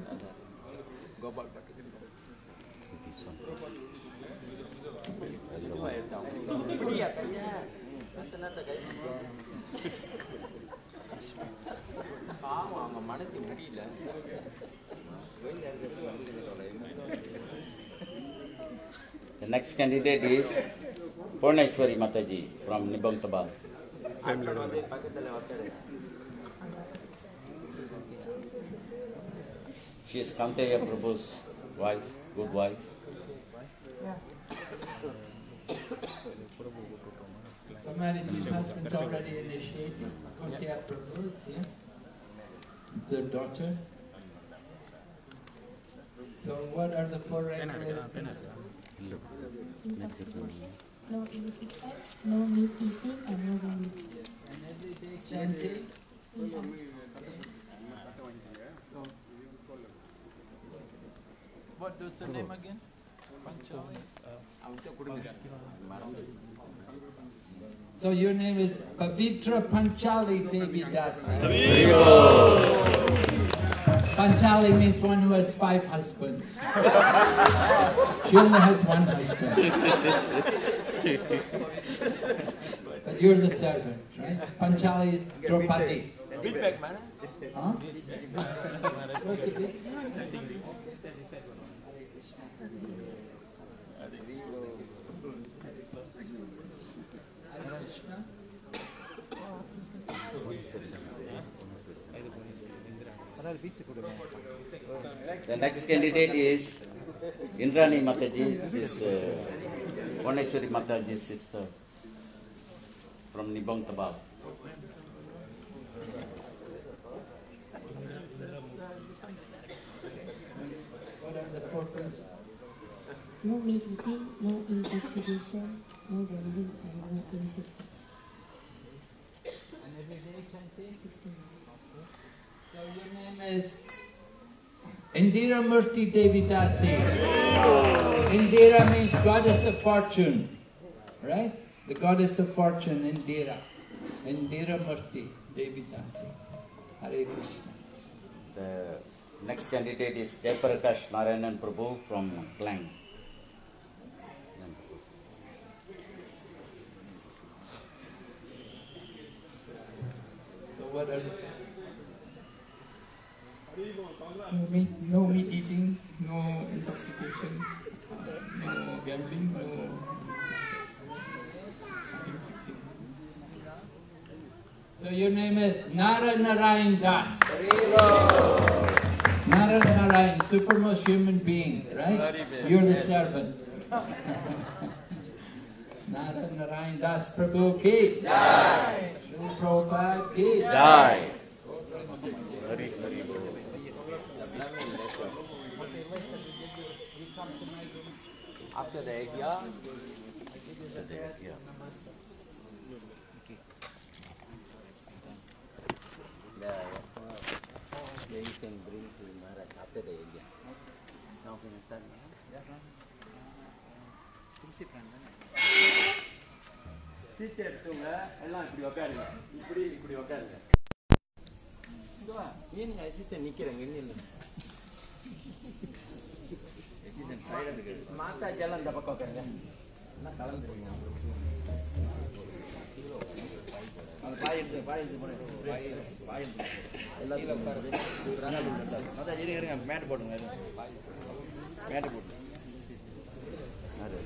அவங்க மனசு முடியல. The next candidate is Purneshwari Mataji from Nibong Tebal. She is Kanteya Prabhu's wife, good wife. Some marriages husbands already initiated. Kanteya Prabhu, yes. The daughter. So what are the four regular Intoxication, no illicit sex, no meat eating, and no times. What was the name again? So your name is Pavitra Panchali Devi Dasi. Panchali means one who has five husbands. She only has one husband. But you're the servant, right? Panchali is Draupadi. Big bag, man. Huh? The next candidate is Indrani Mataji, this uh, Vaneshwari Mataji's sister from Nibong Tebal. No meeting, no intoxication, no gambling, and no illicit sex. 16. So your name is Indira Murti Devi Dasi. Indira means goddess of fortune, right? The goddess of fortune, Indira. Indira Murti Devi Dasi. Hare Krishna. The next candidate is Jayaprakash Narayanan Prabhu from Klang. So what are No meat, no meat eating, no intoxication, uh, no gambling, no illicit 16. So your name is Nara Narayan Das. Nara Narayan, supermost human being, right? You're the servant. Nara Narayan Das Prabhu ki. Jai. Srila Prabhupada ki. Jai. After the Agya, the, then you can bring to Maharaj after the Agya. Now can you start? Teacher எடுத்துங்க எல்லாம் இப்படி உக்காருங்க இப்படி இப்படி உக்காருங்க ஏன் நீங்க assistant நிக்கிறேங்க இல்லை மாத்தா ஜலம் இந்த பக்கம் வைக்கிறேங்க கலந்துருங்க அந்த பாய் எடுத்து பாய் எடுத்து போனேன் பாய் எடுத்து எல்லாத்தையும் மாத்தா இருங்க இருங்க. மேட்டு போட்டுங்க மேட்டு போட்டு அது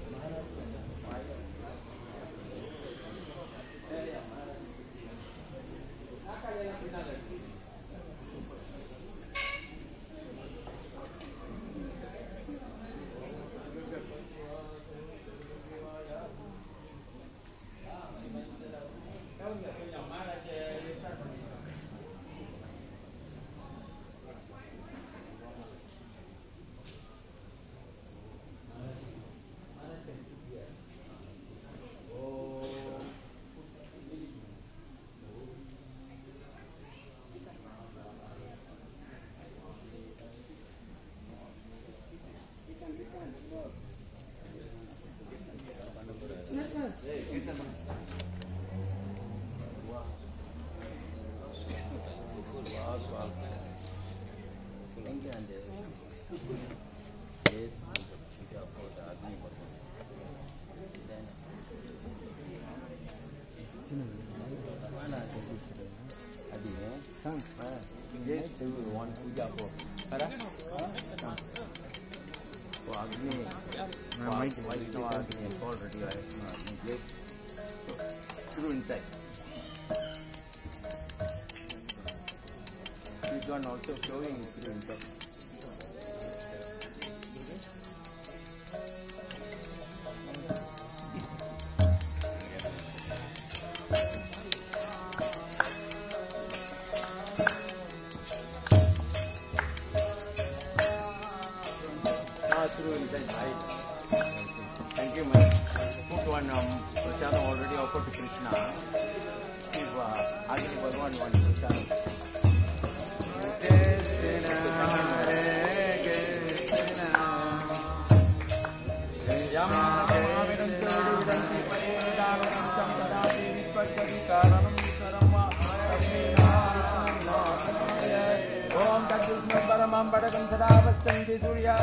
रामं वडकं सदा पश्यन्ति सूर्या